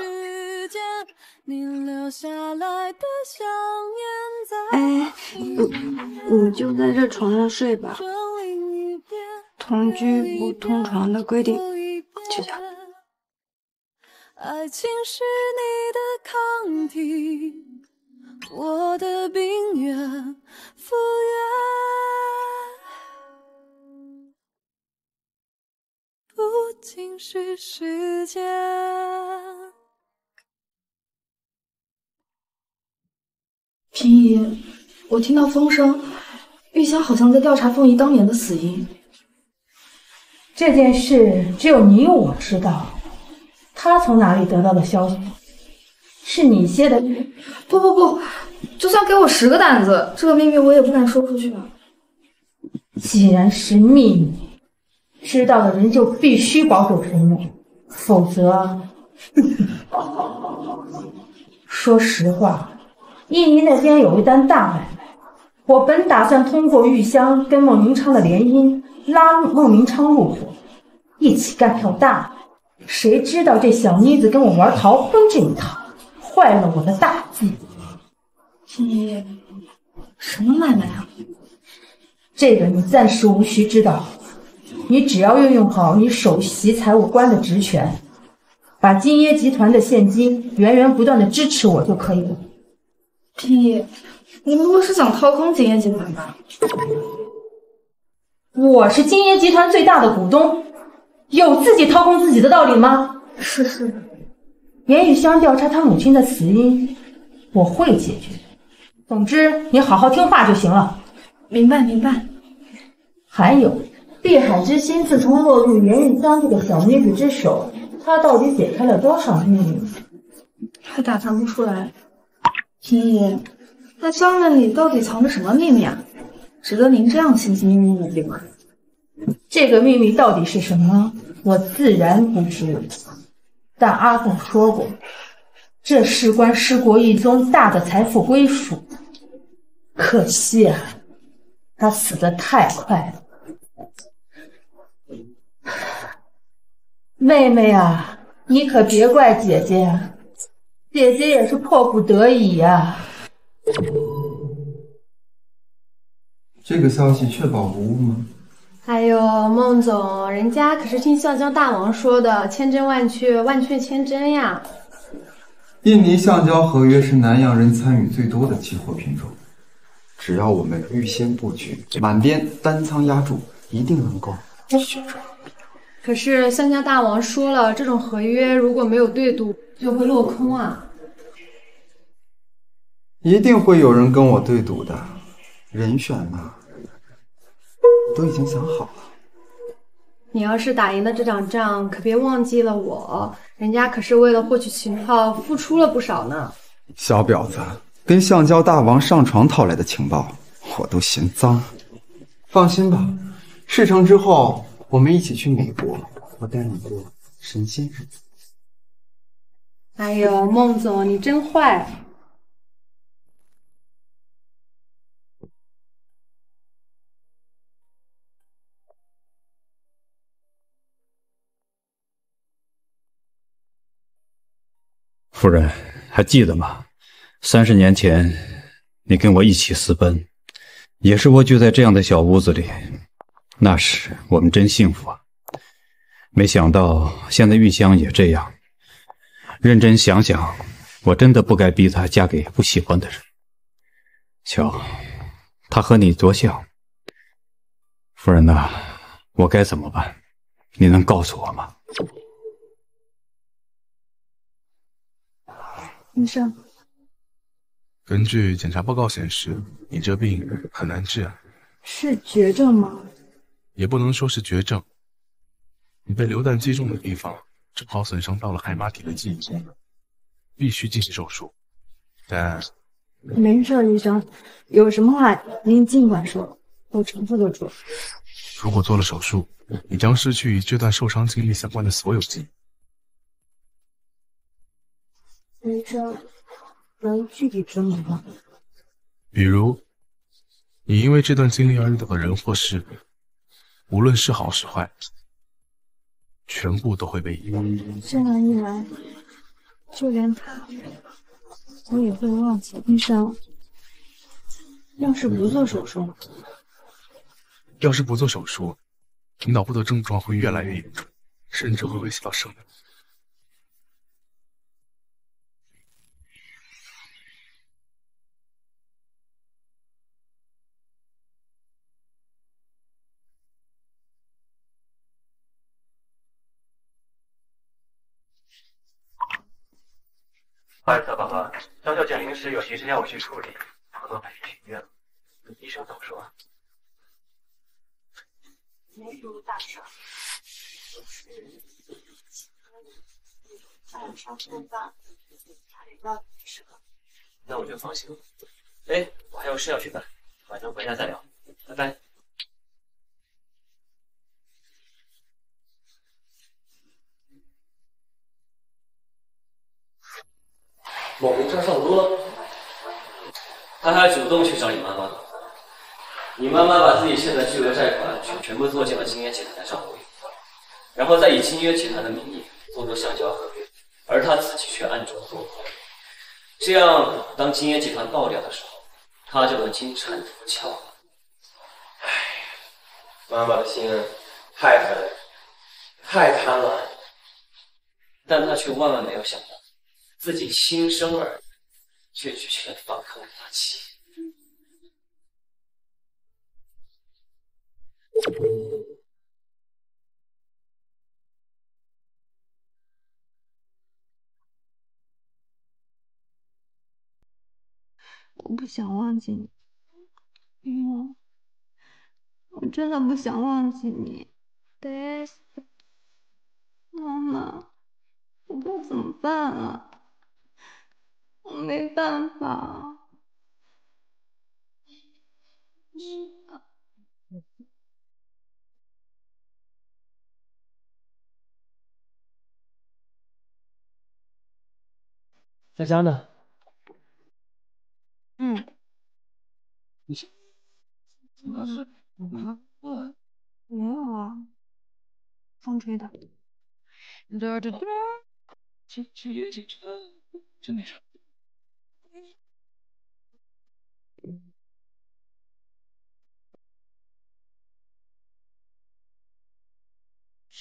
哎，你你就在这床上睡吧，同居不同床的规定。爱情是你的抗体，我的病原复原，不仅是时间。平姨，我听到风声，玉香好像在调查凤仪当年的死因。这件事只有你我知道，她从哪里得到的消息？是你泄的密？不不不，就算给我十个胆子，这个秘密我也不敢说出去啊。既然是秘密，知道的人就必须保守沉默，否则，说实话。印尼那边有一单大买卖，我本打算通过玉香跟孟明昌的联姻，拉孟明昌入伙，一起干票大。谁知道这小妮子跟我玩逃婚这一套，坏了我的大计。你什么买卖啊？这个你暂时无需知道，你只要运用好你首席财务官的职权，把金椰集团的现金源源不断的支持我就可以了。พี่，你不会是想掏空金椰集团吧？我是金椰集团最大的股东，有自己掏空自己的道理吗？是是。严玉香调查他母亲的死因，我会解决。总之，你好好听话就行了。明白明白。还有，碧海之心自从落入严玉香这个小女子之手，她到底解开了多少秘密？还打探不出来。秦爷，那江那里到底藏着什么秘密啊？值得您这样心心念念的吗？这个秘密到底是什么？我自然不知。但阿凤说过，这事关失国一宗大的财富归属。可惜啊，他死的太快了。妹妹啊，你可别怪姐姐呀，姐姐也是迫不得已呀。这个消息确保无误吗？哎呦，孟总，人家可是听橡胶大王说的，千真万确，万确千真呀。印尼橡胶合约是南洋人参与最多的期货品种，只要我们预先布局，满编单仓压注，一定能够继续赚。可是橡胶大王说了，这种合约如果没有对赌，就会落空啊。一定会有人跟我对赌的，人选嘛，都已经想好了。你要是打赢了这场仗，可别忘记了我，人家可是为了获取情报付出了不少呢。小婊子，跟橡胶大王上床讨来的情报，我都嫌脏。放心吧，事成之后，我们一起去美国，我带你过神仙日子。哎呦，孟总，你真坏！夫人还记得吗？三十年前，你跟我一起私奔，也是蜗居在这样的小屋子里，那时我们真幸福啊！没想到现在玉香也这样。认真想想，我真的不该逼她嫁给不喜欢的人。瞧，她和你多像。夫人呐，我该怎么办？你能告诉我吗？医生，根据检查报告显示，你这病很难治啊，是绝症吗？也不能说是绝症。你被流弹击中的地方正好损伤到了海马体的记忆功能，必须进行手术。但没事，医生，有什么话您尽管说，我承受得住。如果做了手术，你将失去与这段受伤经历相关的所有记忆。医生，能具体说明吗？比如，你因为这段经历而遇到的人或事，无论是好是坏，全部都会被遗忘。这样一来，就连他，我也会忘记。医生，要是不做手术？要是不做手术，你脑部的症状会越来越严重，甚至会威胁到生命。不好意思，宝宝，张小姐临时有急事要我去处理，不能陪你去医院了。医生怎么说？没什么大事。那我就放心了。哎，我还有事要去办，晚上回家再聊，拜拜。他还主动去找你妈妈，你妈妈把自己欠的巨额债款全全部做进了金业集团的账户里，然后再以金业集团的名义做做橡胶合约，而他自己却暗中做空。这样，当金业集团爆掉的时候，他就能金蝉脱壳了。妈妈的心太狠，太贪婪。但他却万万没有想到，自己亲生儿子却举起了反抗大旗。我不想忘记你，我，我真的不想忘记你。妈妈，我该怎么办啊？我没办法。在家呢。嗯。你是？啊？没有啊，风吹的。真没事。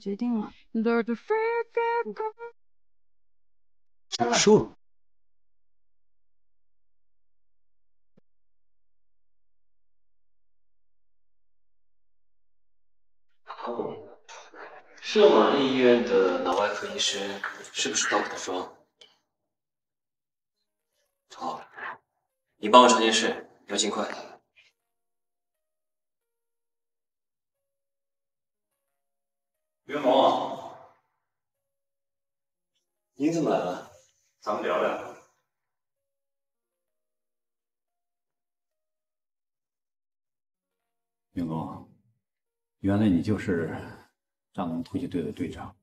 决定了。输。哦，圣玛丽医院的脑外科医师是不是 Doctor 庄？好，你帮我传件事，要尽快。云龙，你怎么来了？咱们聊聊。云龙，原来你就是战龙突击队的队长。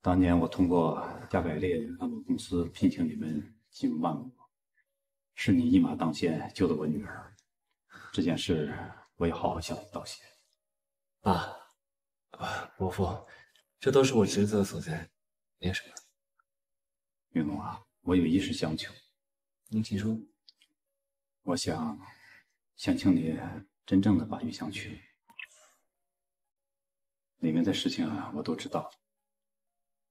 当年我通过加百列安保公司聘请你们进入万国，是你一马当先救了我女儿。这件事我也好好向你道谢。爸，啊，伯父，这都是我职责所在，没什么。云龙啊，我有一事相求。您请说。我想想请你真正的把玉香娶。里面的事情啊，我都知道。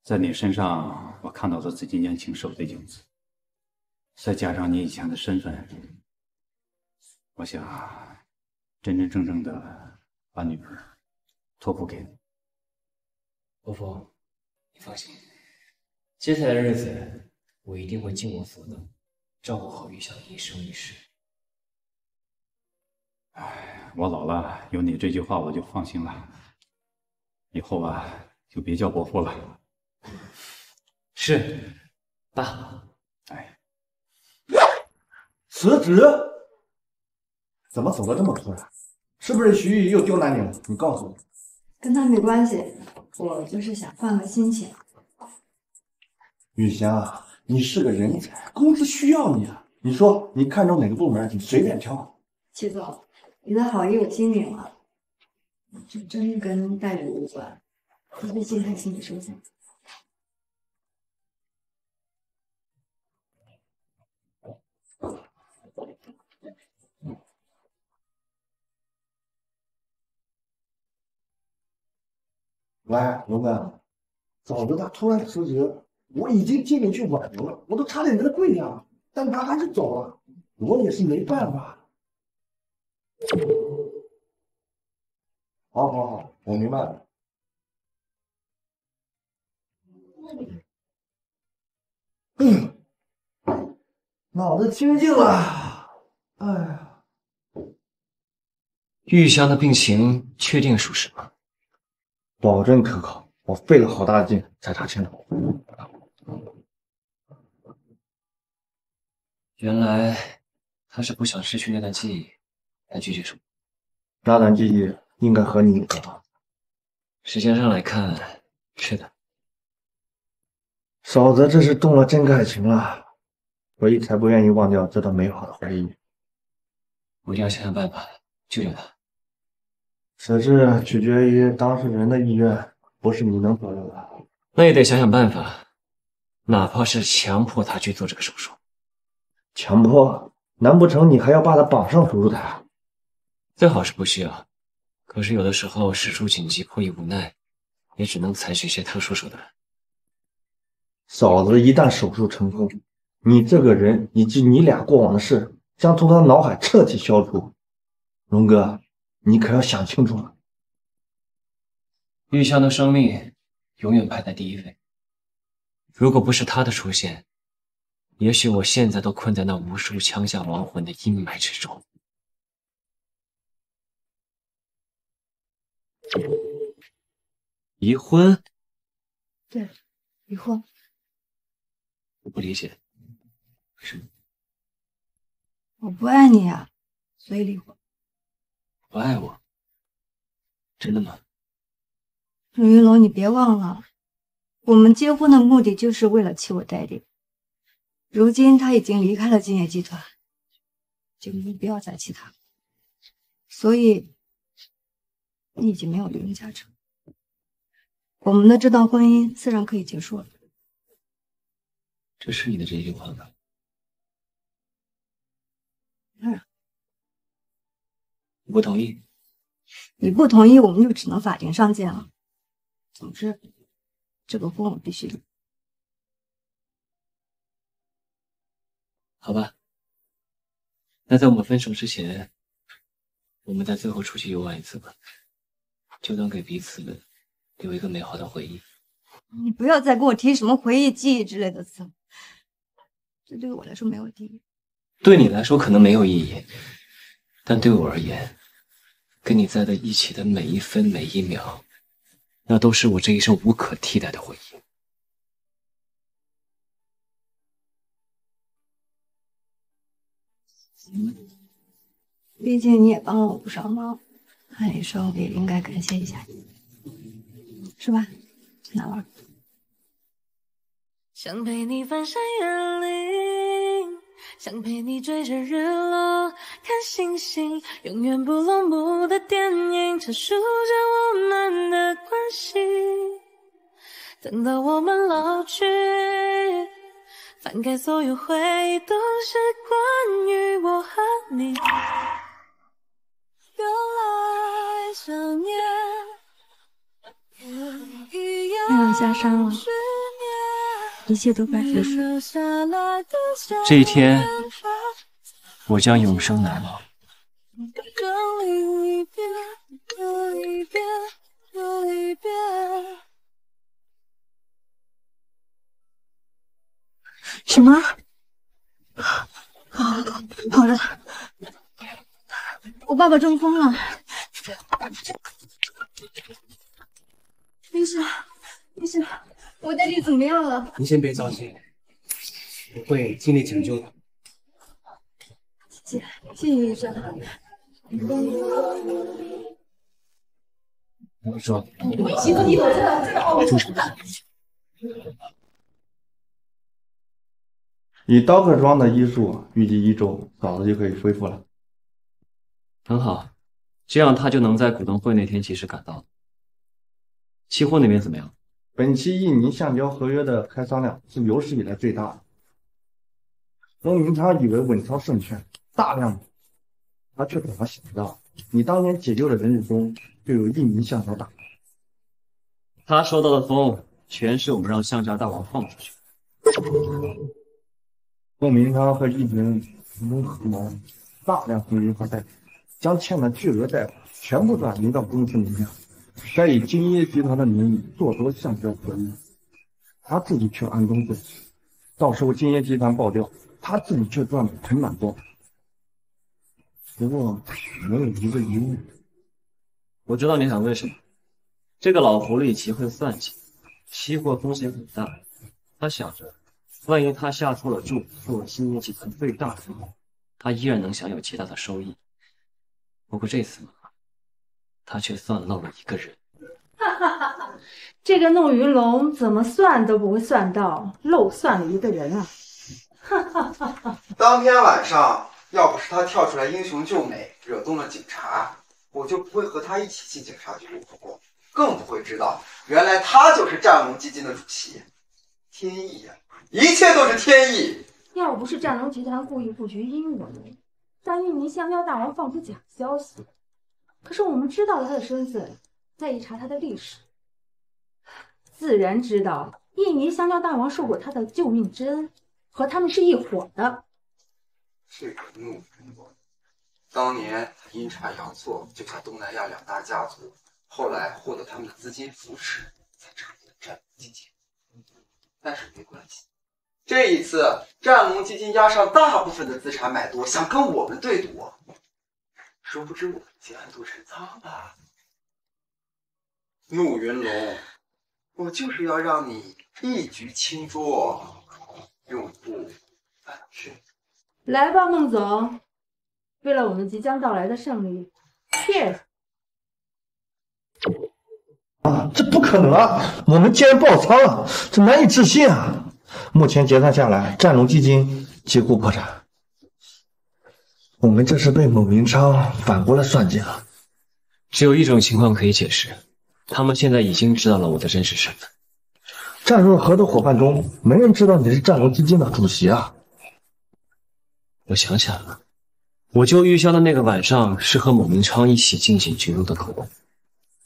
在你身上，我看到了自己年轻时候的影子。再加上你以前的身份，我想真真正正的把女儿托付给你。伯父，你放心，接下来的日子，我一定会尽我所能，照顾好玉香一生一世。哎，我老了，有你这句话我就放心了。以后啊，就别叫伯父了。是，爸。哎，辞职？怎么走的这么突然？是不是徐玉又刁难你了？你告诉我。跟他没关系，我就是想换个心情。雨翔，你是个人才，公司需要你啊！你说你看中哪个部门，你随便挑。齐总，你的好意我心领了，这真跟待遇无关，你的心态请你收下。喂，龙哥，早知道突然辞职，我已经尽力去挽留了，我都差点给他跪下了，但他还是走了，我也是没办法。好好好，我明白了。嗯，脑子清静了。哎呀，玉香的病情确定属实吗？保证可靠。我费了好大劲才查清楚。原来他是不想失去那段记忆，才拒绝说。那段记忆应该和你有关。时间上来看，是的。嫂子这是动了真感情了，所以才不愿意忘掉这段美好的回忆。我一定要想想办法救救他。此事取决于当事人的意愿。不是你能左右的，那也得想想办法，哪怕是强迫他去做这个手术。强迫？难不成你还要把他绑上手术台？最好是不需要，可是有的时候事出紧急，迫于无奈，也只能采取一些特殊手段。嫂子一旦手术成功，你这个人以及你俩过往的事将从他脑海彻底消除。龙哥，你可要想清楚了。玉香的生命永远排在第一位。如果不是她的出现，也许我现在都困在那无数枪下亡魂的阴霾之中。离婚？对，离婚。我不理解，为什么？我不爱你啊，所以离婚。不爱我？真的吗？陆云龙，你别忘了，我们结婚的目的就是为了替我代理。如今他已经离开了金业集团，就没必要再气他。所以，你已经没有利用价值。我们的这段婚姻自然可以结束了。这是你的真心话吗？嗯。不同意。你不同意，我们就只能法庭上见了。总之，这个婚我必须离。好吧，那在我们分手之前，我们再最后出去游玩一次吧，就当给彼此留一个美好的回忆。你不要再跟我提什么回忆、记忆之类的词，这对我来说没有意义。对你来说可能没有意义，但对我而言，跟你在的一起的每一分每一秒。那都是我这一生无可替代的回忆。毕竟你也帮了我不少忙，按理说我也应该感谢一下你，是吧，南儿？想陪你翻山越岭，想陪你追着日落看星星，永远不落幕的电影，阐述着我们的关系。等到我们老去，翻开所有回忆，都是关于我和你。原来想念太阳下山了。一切都该结束。这一天，我将永生难忘。什么？好，好了，我爸爸中风了。医生，医生。我到底怎么样了？您先别着急，我会尽力抢救的。谢谢，谢谢医生。我说，住手！以刀客庄的医术，预计一周，嫂子就可以恢复了。很好，这样他就能在股东会那天及时赶到。期货那边怎么样？本期印尼橡胶合约的开仓量是有史以来最大的。孟明昌以为稳操胜券，大量，他却怎么想到，你当年解救的人质中就有印尼橡胶大王。他收到的风，全是我们让橡胶大王放出去。孟明昌和印尼从中合谋，大量从银行贷款，将欠的巨额贷款全部转移到公司里面，该以金业集团的名义做多橡胶合约，他自己却暗中做，到时候金业集团爆掉，他自己却赚了盆满钵满。不过我有一个疑问，我知道你想问什么。这个老狐狸极会算计，期货风险很大。他想着，万一他下错了注，做金业集团最大的人，他依然能享有极大的收益。不过这次嘛，他却算漏了一个人。哈哈哈哈！这个弄云龙怎么算都不会算到漏算了一个人啊！哈哈哈哈！当天晚上，要不是他跳出来英雄救美，惹动了警察，我就不会和他一起进警察局录过，更不会知道原来他就是战龙基金的主席。天意呀，一切都是天意。要不是战龙集团故意布局阴我们，让印尼香蕉大王放出假消息，可是我们知道了他的身份，再一查他的历史，自然知道印尼香蕉大王受过他的救命之恩，和他们是一伙的。这个怒云龙，当年阴差阳错救下东南亚两大家族，后来获得他们的资金扶持，才成立了战龙基金。但是没关系，这一次战龙基金押上大部分的资产买多，想跟我们对赌，殊不知我们已经暗度陈仓了。怒云龙，我就是要让你一举清桌，永不翻身。来吧，孟总，为了我们即将到来的胜利，Cheers！啊，这不可能啊！我们竟然爆仓了，这难以置信啊！目前结算下来，战龙基金几乎破产，我们这是被某明昌反过来算计了。只有一种情况可以解释，他们现在已经知道了我的真实身份。战若河的伙伴中，没人知道你是战龙基金的主席啊！我想起来了，我救玉箫的那个晚上是和某明昌一起进行局入的口供。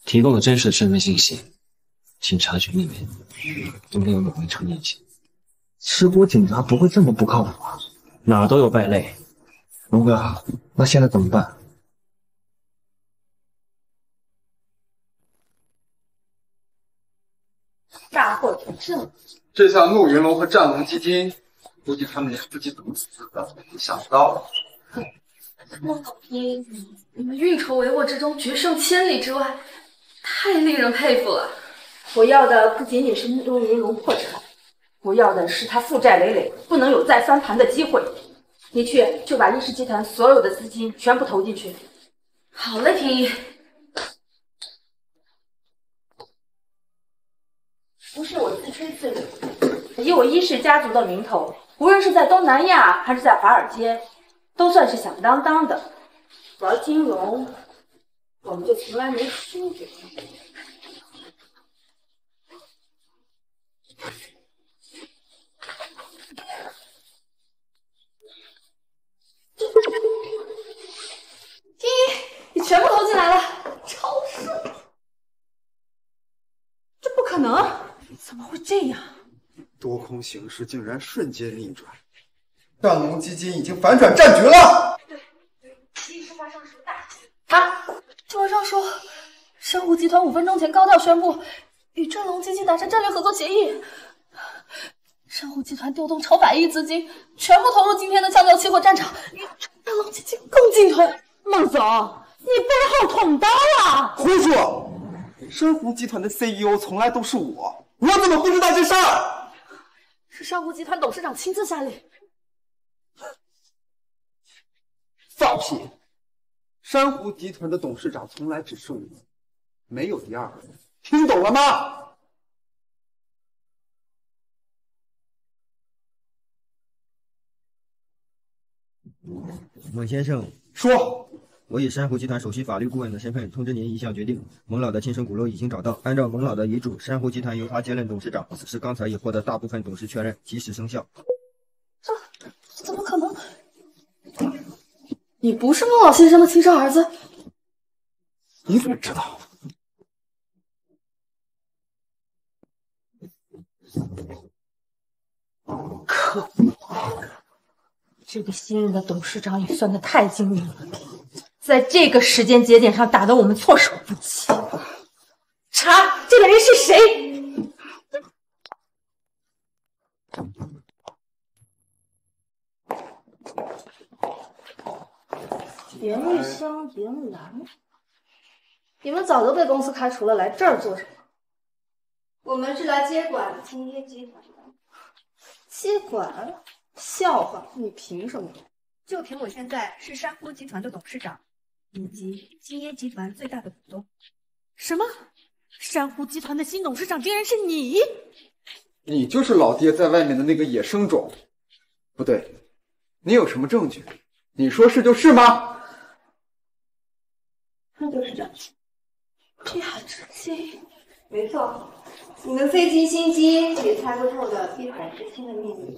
提供了真实的身份信息，警察局里面都没有某明昌印记。吃锅警察不会这么不靠谱啊！哪儿都有败类。龙哥，那现在怎么办？大获全胜。这下陆云龙和战龙基金，估计他们连自己怎么死的都想不到了。孟老爹，你们运筹帷幄之中，决胜千里之外，太令人佩服了。我要的不仅仅是陆云龙破产，我要的是他负债累累，不能有再翻盘的机会。你去就把易氏集团所有的资金全部投进去。好嘞，天一。不是我自吹自擂，以我伊氏家族的名头，无论是在东南亚还是在华尔街，都算是响当当的。玩金融，我们就从来没输过。天一，你全部投进来了，超顺。这不可能，怎么会这样？多空形势竟然瞬间逆转，战龙基金已经反转战局了。对一是发生什么大事？啊！新闻上说，珊瑚集团五分钟前高调宣布与战龙基金达成战略合作协议，珊瑚集团调动超百亿资金，全部投入今天的橡胶期货战场，与大龙基金共进退。孟总，你背后捅刀啊！胡说！珊瑚集团的 CEO 从来都是我，我怎么不知道这事儿？是珊瑚集团董事长亲自下令。放屁！珊瑚集团的董事长从来只是我，没有第二个，听懂了吗？孟先生，说，我以珊瑚集团首席法律顾问的身份通知您一项决定：蒙老的亲生骨肉已经找到，按照蒙老的遗嘱，珊瑚集团由他接任董事长。此事刚才已获得大部分董事确认，即时生效。这怎么可能？你不是孟老先生的亲生儿子？你怎么知道？可恶！这个新任的董事长也算的太精明了，在这个时间节点上打得我们措手不及。查这个人是谁？严玉香、严兰，你们早就被公司开除了，来这儿做什么？我们是来接管金叶集团的。接管？笑话！你凭什么？就凭我现在是珊瑚集团的董事长，以及金椰集团最大的股东。什么？珊瑚集团的新董事长竟然是你？你就是老爹在外面的那个野生种？不对，你有什么证据？你说是就是吗？那就是这样。这还直接？没错，你们费尽心机也猜不透的碧海之心的秘密。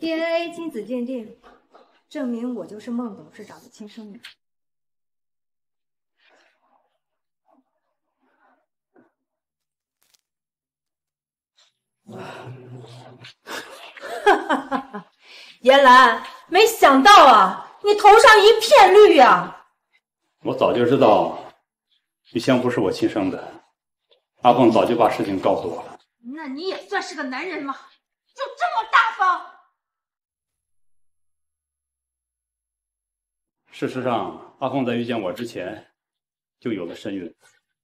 DNA 亲子鉴定证明我就是孟董事长的亲生女。哈哈哈哈！严兰，没想到啊，你头上一片绿呀！我早就知道玉香不是我亲生的，阿凤早就把事情告诉我了。那你也算是个男人吗？就这么大方？事实上，阿凤在遇见我之前就有了身孕，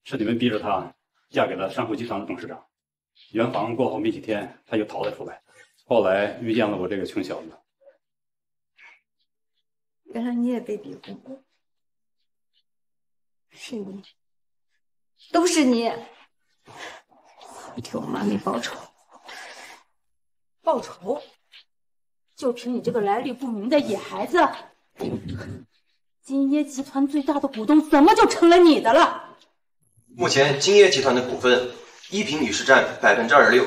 是你们逼着她嫁给了珊瑚集团的董事长。圆房过后没几天，她就逃了出来，后来遇见了我这个穷小子。原来你也被逼婚过，是你，都是你，你替我妈咪报仇。报仇？就凭你这个来历不明的野孩子，金椰集团最大的股东怎么就成了你的了？目前金椰集团的股份，依萍女士占百分之二十六，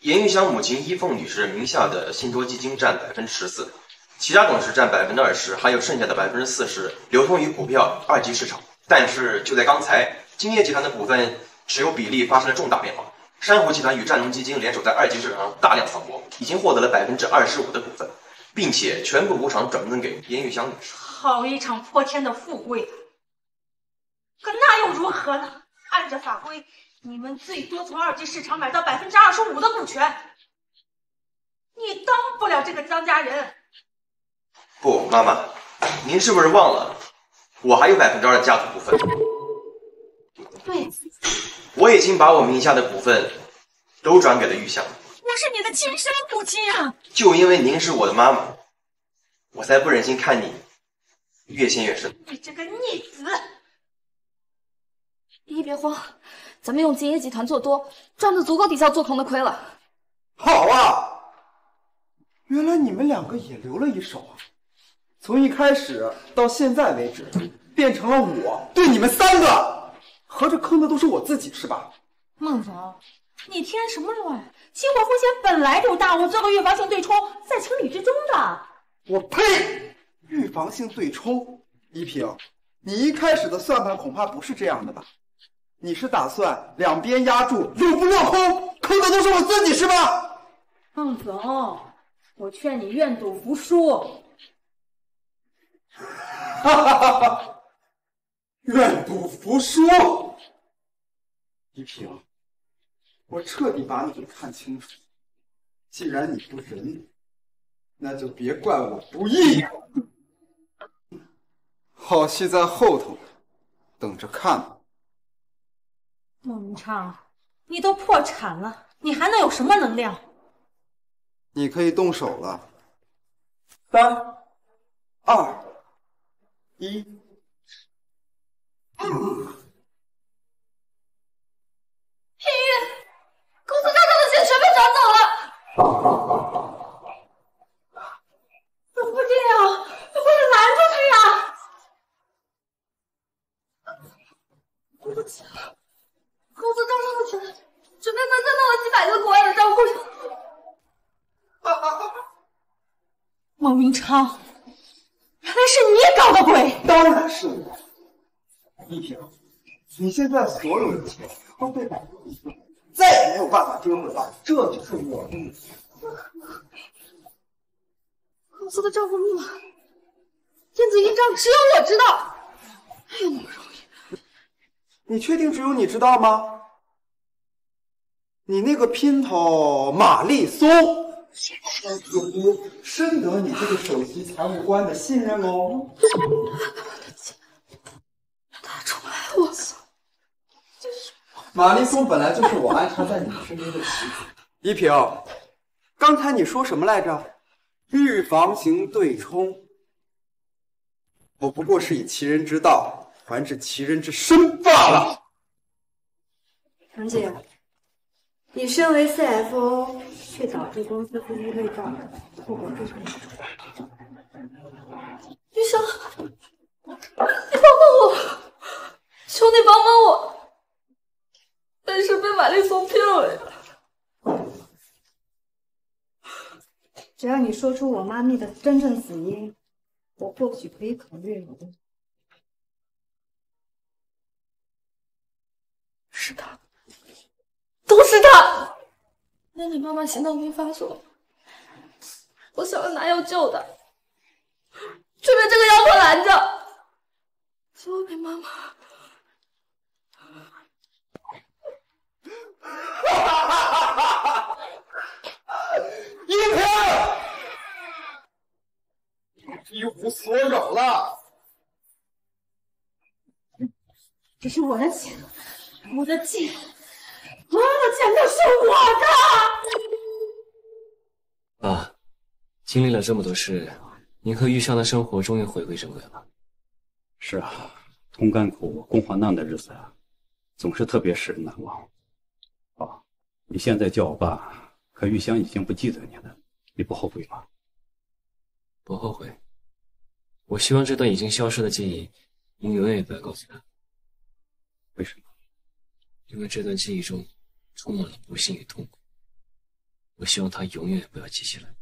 严玉香母亲依凤女士名下的信托基金占百分之十四，其他董事占百分之二十，还有剩下的百分之四十流通于股票二级市场。但是就在刚才，金叶集团的股份持有比例发生了重大变化。珊瑚集团与战龙基金联手在二级市场上大量扫货，已经获得了百分之二十五的股份，并且全部无偿转赠给严玉香女士。好一场破天的富贵啊！可那又如何呢？按着法规，你们最多从二级市场买到百分之二十五的股权，你当不了这个张家人。不，妈妈，您是不是忘了，我还有百分之二的家族股份？对，我已经把我名下的股份都转给了玉香，我是你的亲生母亲啊！就因为您是我的妈妈，我才不忍心看你越陷越深。你这个逆子！依依别慌，咱们用金业集团做多，赚的足够抵消做空的亏了。好啊，原来你们两个也留了一手啊！从一开始到现在为止，变成了我对你们三个，合着坑的都是我自己是吧？孟总，你添什么乱？期货风险本来就大，我做个预防性对冲，在情理之中的。我呸！预防性对冲，依萍，你一开始的算盘恐怕不是这样的吧？你是打算两边压住，永不落空，坑的都是我自己是吧？孟总，我劝你愿赌服输。哈哈哈哈！愿赌服输，依萍，我彻底把你给看清楚。既然你不仁，那就别怪我不义。好戏在后头，等着看吧。孟明畅，你都破产了，你还能有什么能量？你可以动手了。三、二、一。天宇，公司账上的钱全被转走了。怎么会这样？你快点拦住他呀！对不起，公司账上的钱全被分散到了几百个国外的账户上。孟明昌，原来是你搞的鬼！当然是我。依萍，你现在所有的钱都被摆入有办法追回了。这就是我的公司的账户密码，电子印章只有我知道，哪有那么容易？你确定只有你知道吗？你那个姘头玛丽松，可不深得你这个首席财务官的信任哦。他宠爱我，玛丽松本来就是我安插在你身边的棋子。依萍，刚才你说什么来着？预防型对冲。我不过是以其人之道还治其人之身罢了。程姐，你身为 CFO，却导致公司负息未账，后果非常严重。医生，你帮帮我，求你帮帮我！但是被玛丽松骗了呀！只要你说出我妈咪的真正死因，我或许可以考虑我的。是他，都是他！那你妈妈心脏病发作，我想要拿药救她，却被这个妖婆拦着，结果被妈妈…… 依萍，一无所有了。这是我的钱，我的钱，所有的钱都是我的。爸，经历了这么多事，您和玉香的生活终于回归正轨了。是啊，同甘苦、共患难的日子啊，总是特别使人难忘。啊，你现在叫我爸，可玉香已经不记得你了，你不后悔吗？不后悔。我希望这段已经消失的记忆，您永远也不要告诉他。为什么？因为这段记忆中充满了不幸与痛苦。我希望他永远也不要记起来。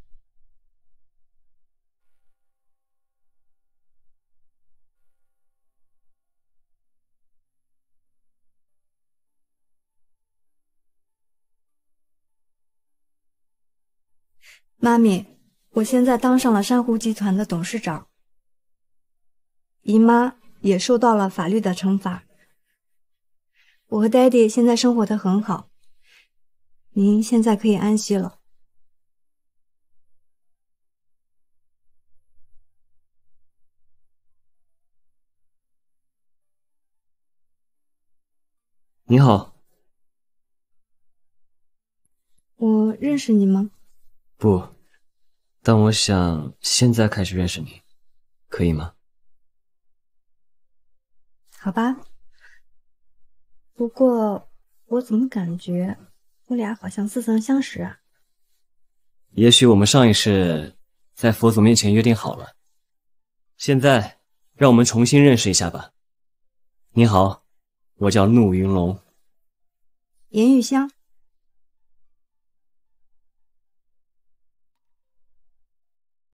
妈咪，我现在当上了珊瑚集团的董事长，姨妈也受到了法律的惩罚。我和爹地现在生活的很好，您现在可以安息了。你好，我认识你吗？不，但我想现在开始认识你，可以吗？好吧。不过，我怎么感觉我俩好像似曾相识啊？也许我们上一世在佛祖面前约定好了，现在让我们重新认识一下吧。你好，我叫陆云龙。严玉香，